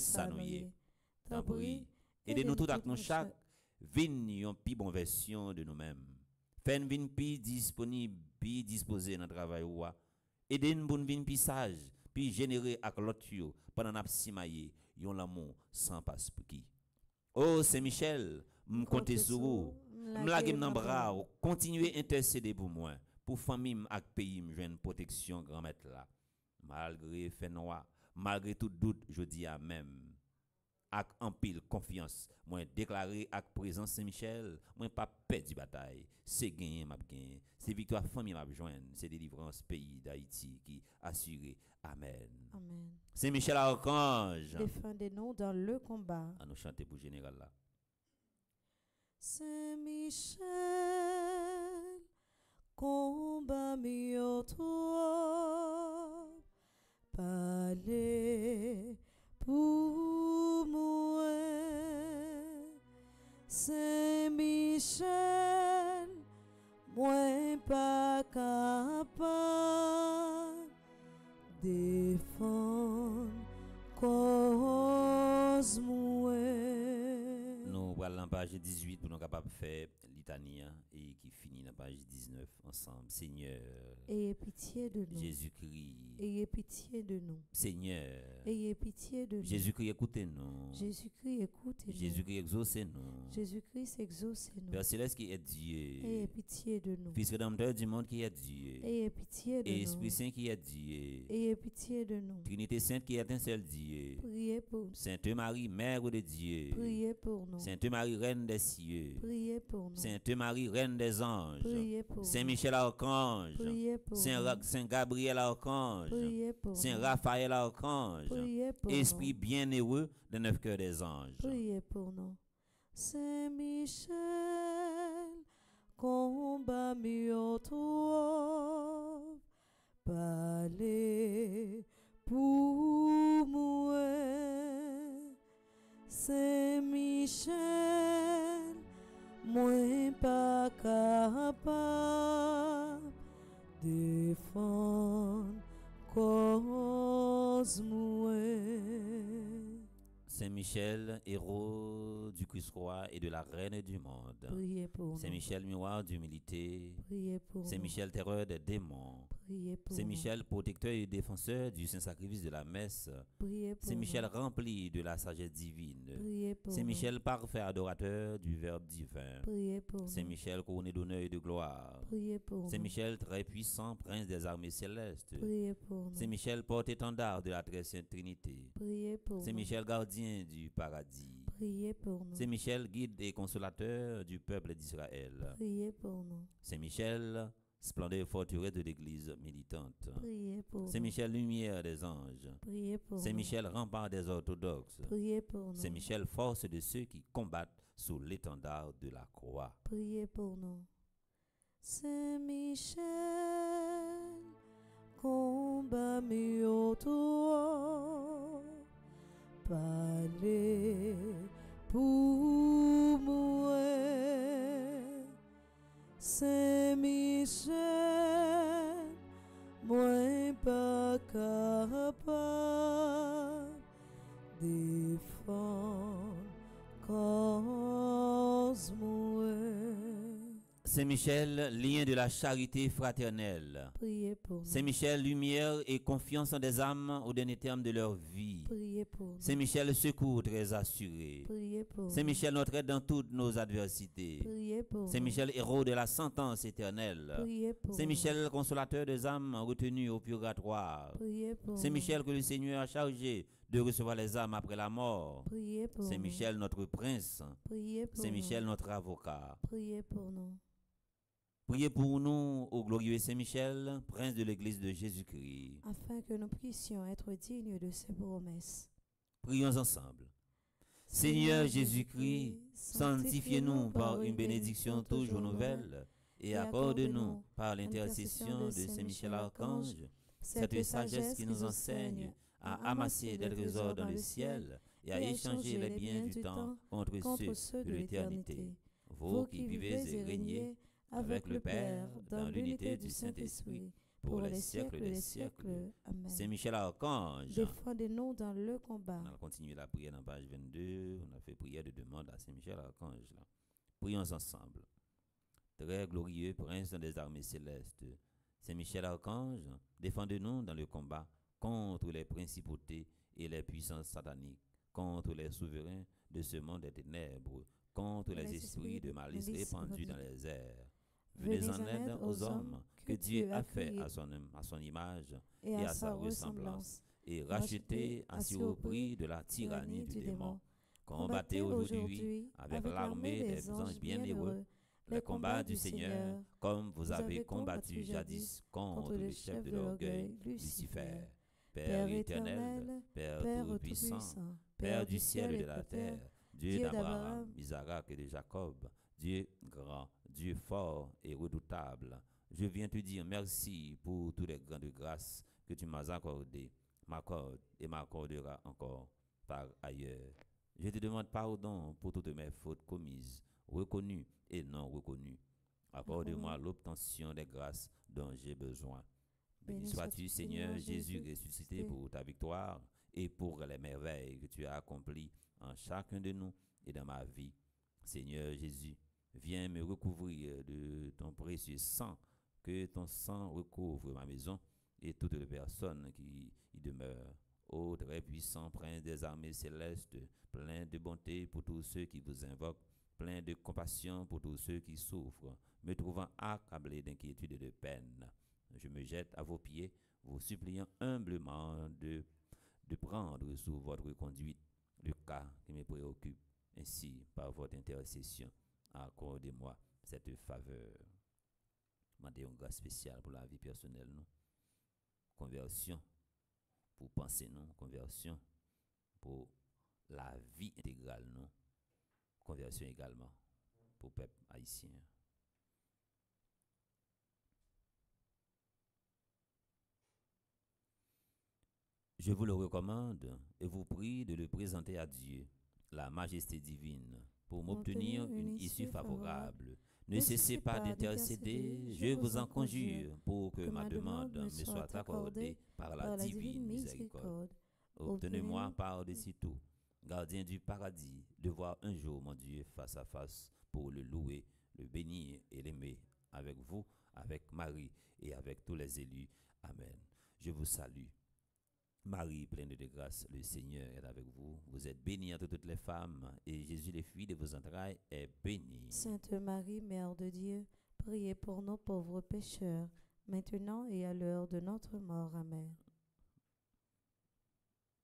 aidez-nous tout avec nous chaque, vin yon pi bon version de nous-mêmes. Faites vin pi disponible, pi disposé dans le travail ou Aidez-nous bon vin pi sage, pi yo, pendant n'a simaye, yon l'amour sans passe pour qui? Oh Saint-Michel, m'compte sur vous. M'lage m'nan bras, continuez intercéder pour moi, pour famille ak pays m'joine protection grand maître là. Malgré fait noir, malgré tout doute, je dis à même avec en pile confiance, moi déclaré avec présence Saint-Michel, moi pas perdu bataille, c'est gagné m'a gagné, c'est victoire famille m'a joindre, c'est délivrance pays d'Haïti qui assuré. Amen. Amen. Saint-Michel archange. Défendez-nous dans le combat. À nous chanter pour général là. Saint-Michel, combat mieux toi, parler pour moi. Saint-Michel, moi pas 18 pour nous capables de faire hein, et qui finit la page 19 ensemble. Seigneur. Ayez pitié de nous. Jésus-Christ. Ayez pitié de nous. Seigneur. Ayez pitié de nous. Jésus-Christ, écoutez-nous. Jésus-Christ, écoutez-nous. Jésus-Christ, exaucez-nous. Jésus-Christ, exaucez-nous. Père Céleste qui est Dieu. Ayez pitié de nous. Fils rédempteur du monde qui est Dieu. Ayez pitié de nous. Esprit Saint qui est Dieu. Ayez pitié de nous. Trinité Sainte qui est un seul Dieu. Priez pour nous. Sainte Marie, Mère de Dieu. Priez pour nous. Sainte Marie, Reine des cieux. Priez pour nous. Sainte Marie, Reine des anges. Saint. Michel Archange. Saint, Saint Gabriel Archange. Saint. Raphaël Archange. Esprit bienheureux de neuf cœurs des anges. Priez pour nous. Saint-Michel, combat mieux toi, parler pour moi. Saint-Michel, moi pas capable défendre cause moi. Saint-Michel, héros du Christ-Roi et de la Reine du monde. Priez pour nous. Saint-Michel, miroir d'humilité. Priez pour nous. Saint-Michel, terreur des démons. Priez pour nous. Saint-Michel, protecteur et défenseur du Saint-Sacrifice de la messe. Priez pour Saint-Michel, rempli de la sagesse divine. Priez pour Saint-Michel, parfait adorateur du Verbe divin. Priez pour nous. Saint-Michel, couronné d'honneur et de gloire. Priez pour nous. Saint-Michel, très puissant, prince des armées célestes. Priez pour nous. Saint-Michel, porte-étendard de la très sainte Trinité. Priez pour. Saint-Michel, gardien du paradis. Priez pour nous. Saint-Michel, guide et consolateur du peuple d'Israël. Priez pour nous. Saint-Michel, splendeur forteresse de l'Église militante. Priez pour nous. Saint-Michel, lumière des anges. Priez pour nous. Saint-Michel, rempart des orthodoxes. Priez pour nous. Saint-Michel, force de ceux qui combattent sous l'étendard de la croix. Priez pour nous. Saint-Michel, combat mieux parler pour moi. Saint-Michel, moi pas capable défendre cause moi. Saint-Michel, lien de la charité fraternelle. Priez pour nous. Saint-Michel, lumière et confiance des âmes au dernier terme de leur vie. Priez pour nous. Saint-Michel, secours très assuré. Priez pour nous. Saint-Michel, notre aide dans toutes nos adversités. Priez pour nous. Saint-Michel, héros de la sentence éternelle. Priez pour Saint-Michel, consolateur des âmes retenues au purgatoire. Priez pour Saint-Michel, que le Seigneur a chargé de recevoir les âmes après la mort. Priez pour Saint-Michel, notre prince. Priez pour Saint-Michel, nous. notre avocat. Priez pour nous. Priez pour nous, ô glorieux Saint-Michel, prince de l'Église de Jésus-Christ. afin que nous puissions être dignes de ses promesses. Prions ensemble. Seigneur Jésus-Christ, sanctifiez-nous par une bénédiction toujours nouvelle et accorde-nous par l'intercession de Saint-Michel Archange cette sagesse qui nous enseigne à amasser des trésors dans le ciel et à échanger les biens du temps contre ceux de l'éternité. Vous qui vivez et régnez avec le Père dans l'unité du Saint-Esprit pour les siècles des siècles. Amen. Saint-Michel Archange. Défendez-nous dans le combat. On a continué la prière dans page 22. On a fait prière de demande à Saint-Michel Archange. Là. Prions ensemble. Très glorieux prince des armées célestes. Saint-Michel Archange, défendez-nous dans le combat contre les principautés et les puissances sataniques, contre les souverains de ce monde des ténèbres, contre les esprits de malice répandus dans les airs. Venez en aide aux hommes que Dieu a fait à son, à son image et à sa ressemblance, et rachetés ainsi au prix de la tyrannie du démon. Combattez aujourd'hui avec l'armée des anges bienheureux les combats du Seigneur, comme vous avez combattu jadis contre le chef de l'orgueil, Lucifer. Père éternel, Père tout-puissant, Père du ciel et de la terre, Dieu d'Abraham, Isaac et de Jacob, Dieu grand, Dieu fort et redoutable, je viens te dire merci pour toutes les grandes grâces que tu m'as accordées, m'accordes et m'accorderas encore par ailleurs. Je te demande pardon pour toutes mes fautes commises, reconnues et non reconnues. Accorde-moi l'obtention des grâces dont j'ai besoin. Béni sois-tu, Seigneur Jésus, ressuscité pour ta victoire et pour les merveilles que tu as accomplies en chacun de nous et dans ma vie. Seigneur Jésus, viens me recouvrir de ton précieux sang, que ton sang recouvre ma maison et toutes les personnes qui y demeurent. Ô très puissant prince des armées célestes, plein de bonté pour tous ceux qui vous invoquent, plein de compassion pour tous ceux qui souffrent, me trouvant accablé d'inquiétude et de peine. Je me jette à vos pieds, vous suppliant humblement de, de prendre sous votre conduite le cas qui me préoccupe. Ainsi, par votre intercession, accordez-moi cette faveur. Mandez une grâce spéciale pour la vie personnelle, nous. Conversion pour penser, nous. Conversion pour la vie intégrale, nous. Conversion également pour le peuple haïtien. Je vous le recommande et vous prie de le présenter à Dieu, la majesté divine, pour m'obtenir une issue favorable. Ne cessez pas d'intercéder, je vous en conjure, pour que ma demande me soit accordée par la divine miséricorde. Obtenez-moi par-dessus tout, gardien du paradis, de voir un jour mon Dieu face à face pour le louer, le bénir et l'aimer, avec vous, avec Marie et avec tous les élus. Amen. Je vous salue. Marie, pleine de grâce, le Seigneur est avec vous. Vous êtes bénie entre toutes les femmes, et Jésus, le fruit de vos entrailles, est béni. Sainte Marie, Mère de Dieu, priez pour nos pauvres pécheurs, maintenant et à l'heure de notre mort. Amen.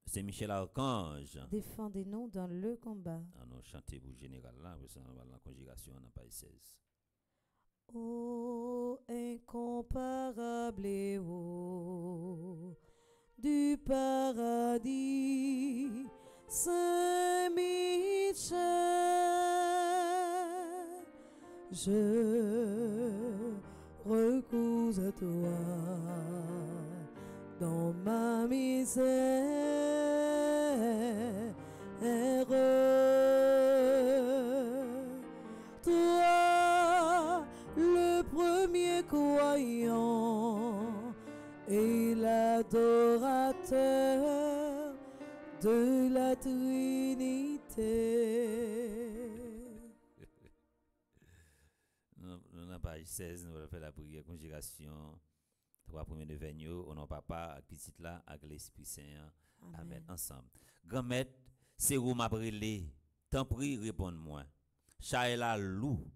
Saint Michel Archange. Défendez-nous dans le combat. On a chanté pour général là, parce la n'a pas 16. Ô incomparable et ô du paradis, Saint Michel, je recours à toi dans ma misère. Et l'adorateur de la Trinité. On dans page 16, nous allons faire la prière conjuration. Trois premiers devants, au nom papa, avec petit là, avec l'Esprit Saint. Amen. Ensemble. Grand-mère, c'est où m'a brûlé? Tant prie, réponds-moi. Chaela loup.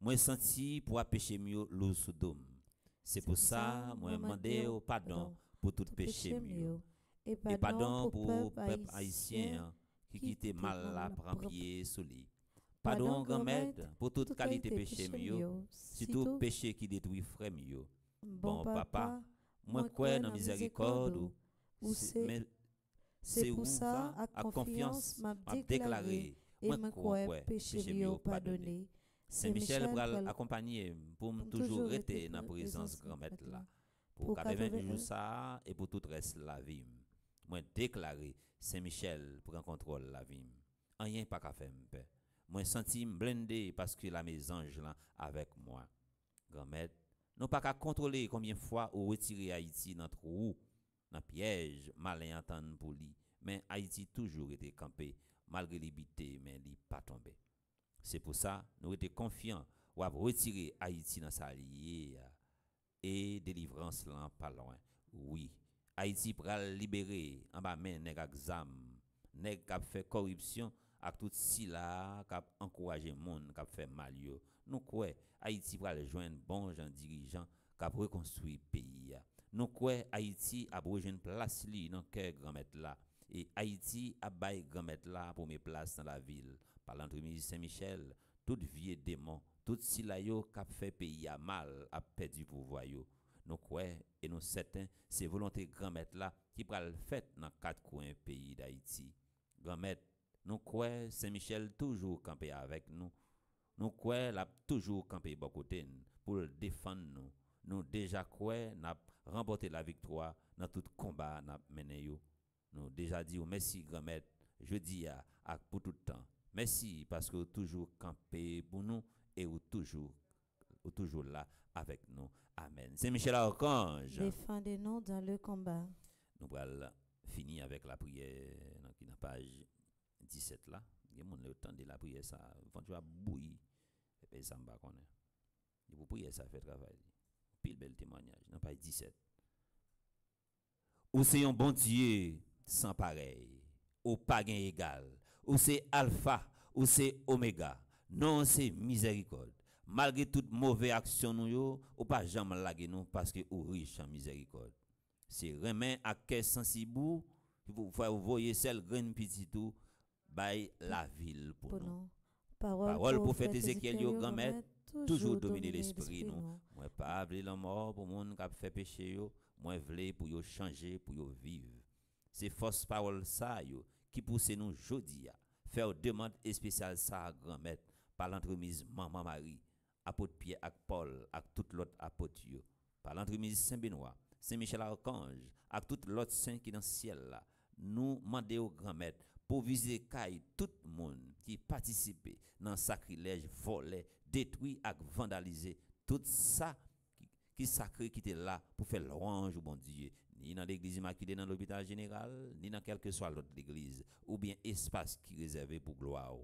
Moi senti pour pécher mieux loup sous dôme. C'est pour ça, moi demandé au pardon pour tout péché mieux. Et pardon pour le peuple haïtien qui quittait mal là, prend pied sous lui. Pardon, grand-mère, pour toute qualité péché mieux, surtout péché qui détruit frère mieux. Bon papa, moi quoi dans miséricorde, c'est pour ça, à confiance, m'a déclaré, et m'a croire péché mieux pardonné. Saint-Michel va accompagner pour toujours rester dans la présence grand-mère là. Pour 80 jours ça et pour tout reste la vie. Moi déclaré Saint-Michel prend contrôle la vie. Rien pas qu'à faire paix. Moi senti blindé parce que la mes anges là avec moi. Grand-mère, nous pas qu'à contrôler combien de fois ou retirer Haïti dans trou, dans piège, malin entendre pour lui. Mais Haïti toujours été campé malgré les mais il pas tombé. C'est pour ça nous étions confiants ou retirer Haïti dans sa liée et délivrance là pas loin. Oui, Haïti pral libérer en bas main nèg exam, nèg qui fait corruption ak tout si là qui encourager monde qui fait mal yo. Nous quoi Haïti pral joindre bon gens dirigeants qui reconstruire pays. Nous quoi Haïti a rejoindre place li dans cœur grand maître là et Haïti a bail grand maître là pour mes places dans la ville par l'entremise Saint-Michel, tout vieux démon, tout si la yo qui fait pays à mal a perdu pouvoir nous croyons et nous certains, c'est volonté grand-maître là qui prend le fait dans quatre coins pays d'Haïti. Grand-maître, nous croyons Saint-Michel toujours campé avec nous. Nous croyons l'a toujours campé bon côté pour défendre nous. Nous déjà croyons n'a remporté la victoire dans tout combat n'a mené yo. Nous déjà dit merci grand-maître, je dis à, pour tout le temps. Merci parce que toujours campé pour nous et vous toujours toujours là avec nous. Amen. C'est Michel Archange. Défendez-nous dans le combat. Nous allons finir avec la prière dans la page 17 là. Il y a le temps de la prière ça. Quand tu as bouilli, et ça m'a connaît. Vous priez ça fait travail. Pile bel témoignage dans page 17. Ou c'est un bon Dieu sans pareil, ou pas égal, ou c'est alpha, ou c'est oméga. Non, c'est miséricorde malgré toute mauvaise action nous ou pas jamais laguer nous parce que ou riche en miséricorde. C'est remet à cœur sensible vous vous voyez celle graine petit tout by la ville pour nous. Parole, Parole prophète Ézéchiel yo grand toujours dominer l'esprit nous. Moi pas vle la mort pour monde qui fait péché yo, moi vle pour yo changer pour yo vivre. C'est force parole ça yo qui pousse nous jodi à faire demande spéciale ça grand-mère par l'entremise maman Marie apôtre Pierre et Paul et tout l'autre apôtre par l'entremise Saint Benoît, Saint Michel Archange et tout l'autre saint qui dans le ciel là, nous demandons au grand maître pour viser caille tout le monde qui participe dans sacrilège, volé, détruit et vandalisé tout ça qui sacré qui était là pour faire louange au bon Dieu. Ni dans l'église immaculée dans l'hôpital général ni dans quelle que soit l'autre église ou bien espace qui est réservé pour gloire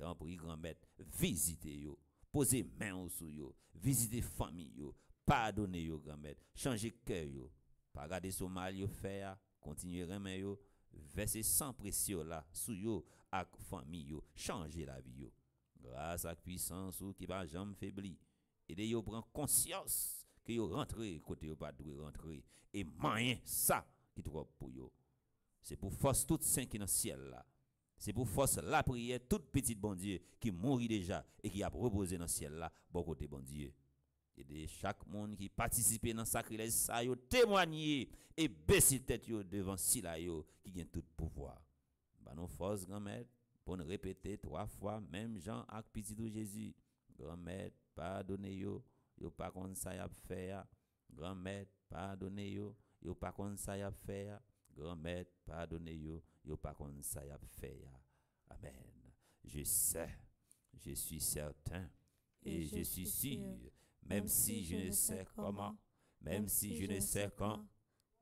donc pour grand maître visitez yo poser main sur yo, visiter famille yo, pardonner yo grand-mère, changer cœur yo, pas garder mal yo faire, continuer remen yo, verser sans pression là sur yo famille yo, changer la vie yo. Grâce à puissance ou qui va jamais faiblir. Et de yo prend conscience que yo rentre côté yo pas doit rentrer et moyen ça qui trop pour yo. C'est pour force tout saint qui dans ciel là c'est pour force la prière, toute petite bon Dieu qui mourit déjà et qui a reposé dans le ciel là, bon côté bon Dieu. Et de chaque monde qui participe dans le sacrilège, ça yo témoigner et baisser tête devant Sila yo qui a tout pouvoir. Bah nos forces grand-mère pour nous répéter trois fois même Jean avec petit Jésus. Grand-mère, pardonnez yo, yo pas comme ça y a faire. Grand-mère, pardonnez yo, yo pas ça y a faire. Grand-mère, pardonnez yo, yo pas comme ça y a fait. Amen. Je sais, je suis certain et, je, suis sûr, même si je ne sais comment, même si je ne sais quand,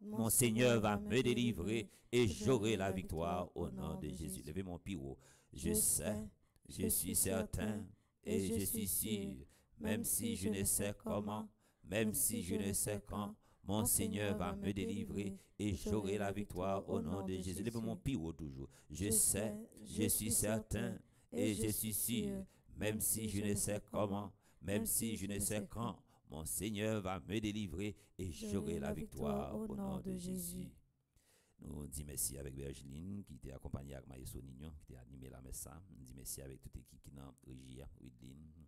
mon Seigneur va me délivrer et j'aurai la victoire au nom de Jésus. Levez mon piro. Je sais, je suis certain et je suis sûr, même si je ne sais comment, même si je ne sais quand, mon Seigneur va me délivrer et j'aurai la victoire au nom de Jésus. Lève mon pire toujours. Je sais, je suis certain et je suis sûr, même si je ne sais comment, même si je ne sais quand, mon Seigneur va me délivrer et j'aurai la victoire au nom de Jésus. Nous disons merci avec Virginie qui était accompagnée avec Maïso Nignon qui était animé la messe. Nous disons merci avec toute l'équipe qui est dans Régie,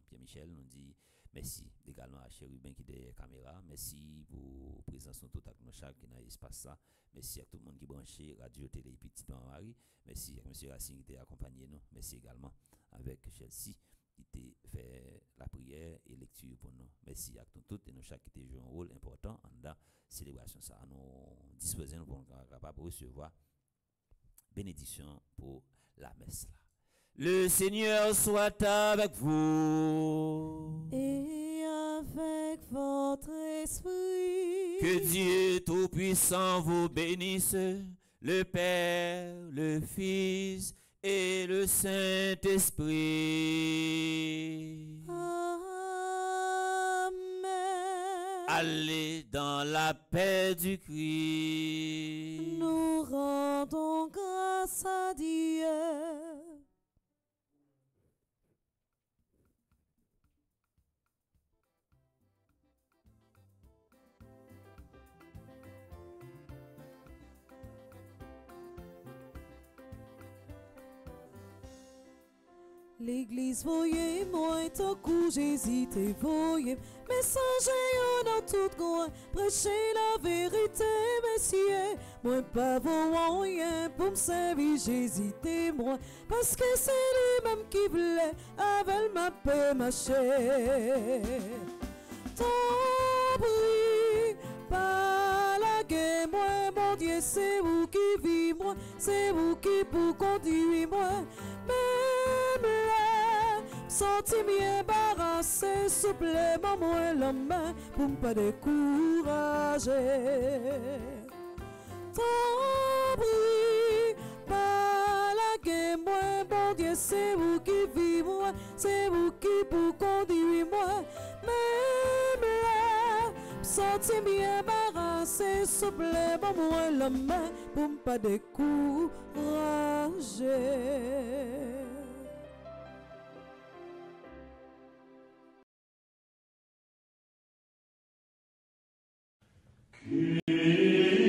Pierre-Michel. Nous disons merci également à Chérubin qui est derrière la caméra. Merci pour la présence de tout nos chaque qui dans l'espace. Merci à tout le monde qui branché, Radio, Télé, Petit Marie. Merci à M. Racine qui était accompagné nous. Merci également avec Chelsea qui était fait la prière et lecture pour nous. Merci à tout et nous chaque qui était joué un rôle important dans célébration. Ça nous disposons pour de recevoir bénédiction pour la messe. Le Seigneur soit avec vous. Et avec votre esprit. Que Dieu Tout-Puissant vous bénisse, le Père, le Fils et le Saint-Esprit. Amen. Allez dans la paix du Christ. Nous rendons grâce à Dieu. L'église voyez moi tant coup j'hésite voyez messager dans tout coin prêcher la vérité messieurs moi pas rien pour me servir j'hésite moi. Parce que c'est lui-même qui voulait avec ma paix ma pis moi mon Dieu c'est vous qui vivez moi c'est vous qui pour conduire moi même là, senti bien embarrassé, supplément moi la main pour ne pas décourager. Tant pis, pas la moi, bon Dieu, c'est vous qui vivez moi, c'est vous qui pour conduire moi. Même là, Soti mye barase, souple bon mwen lome pou mpa dekouraje. Kyrie.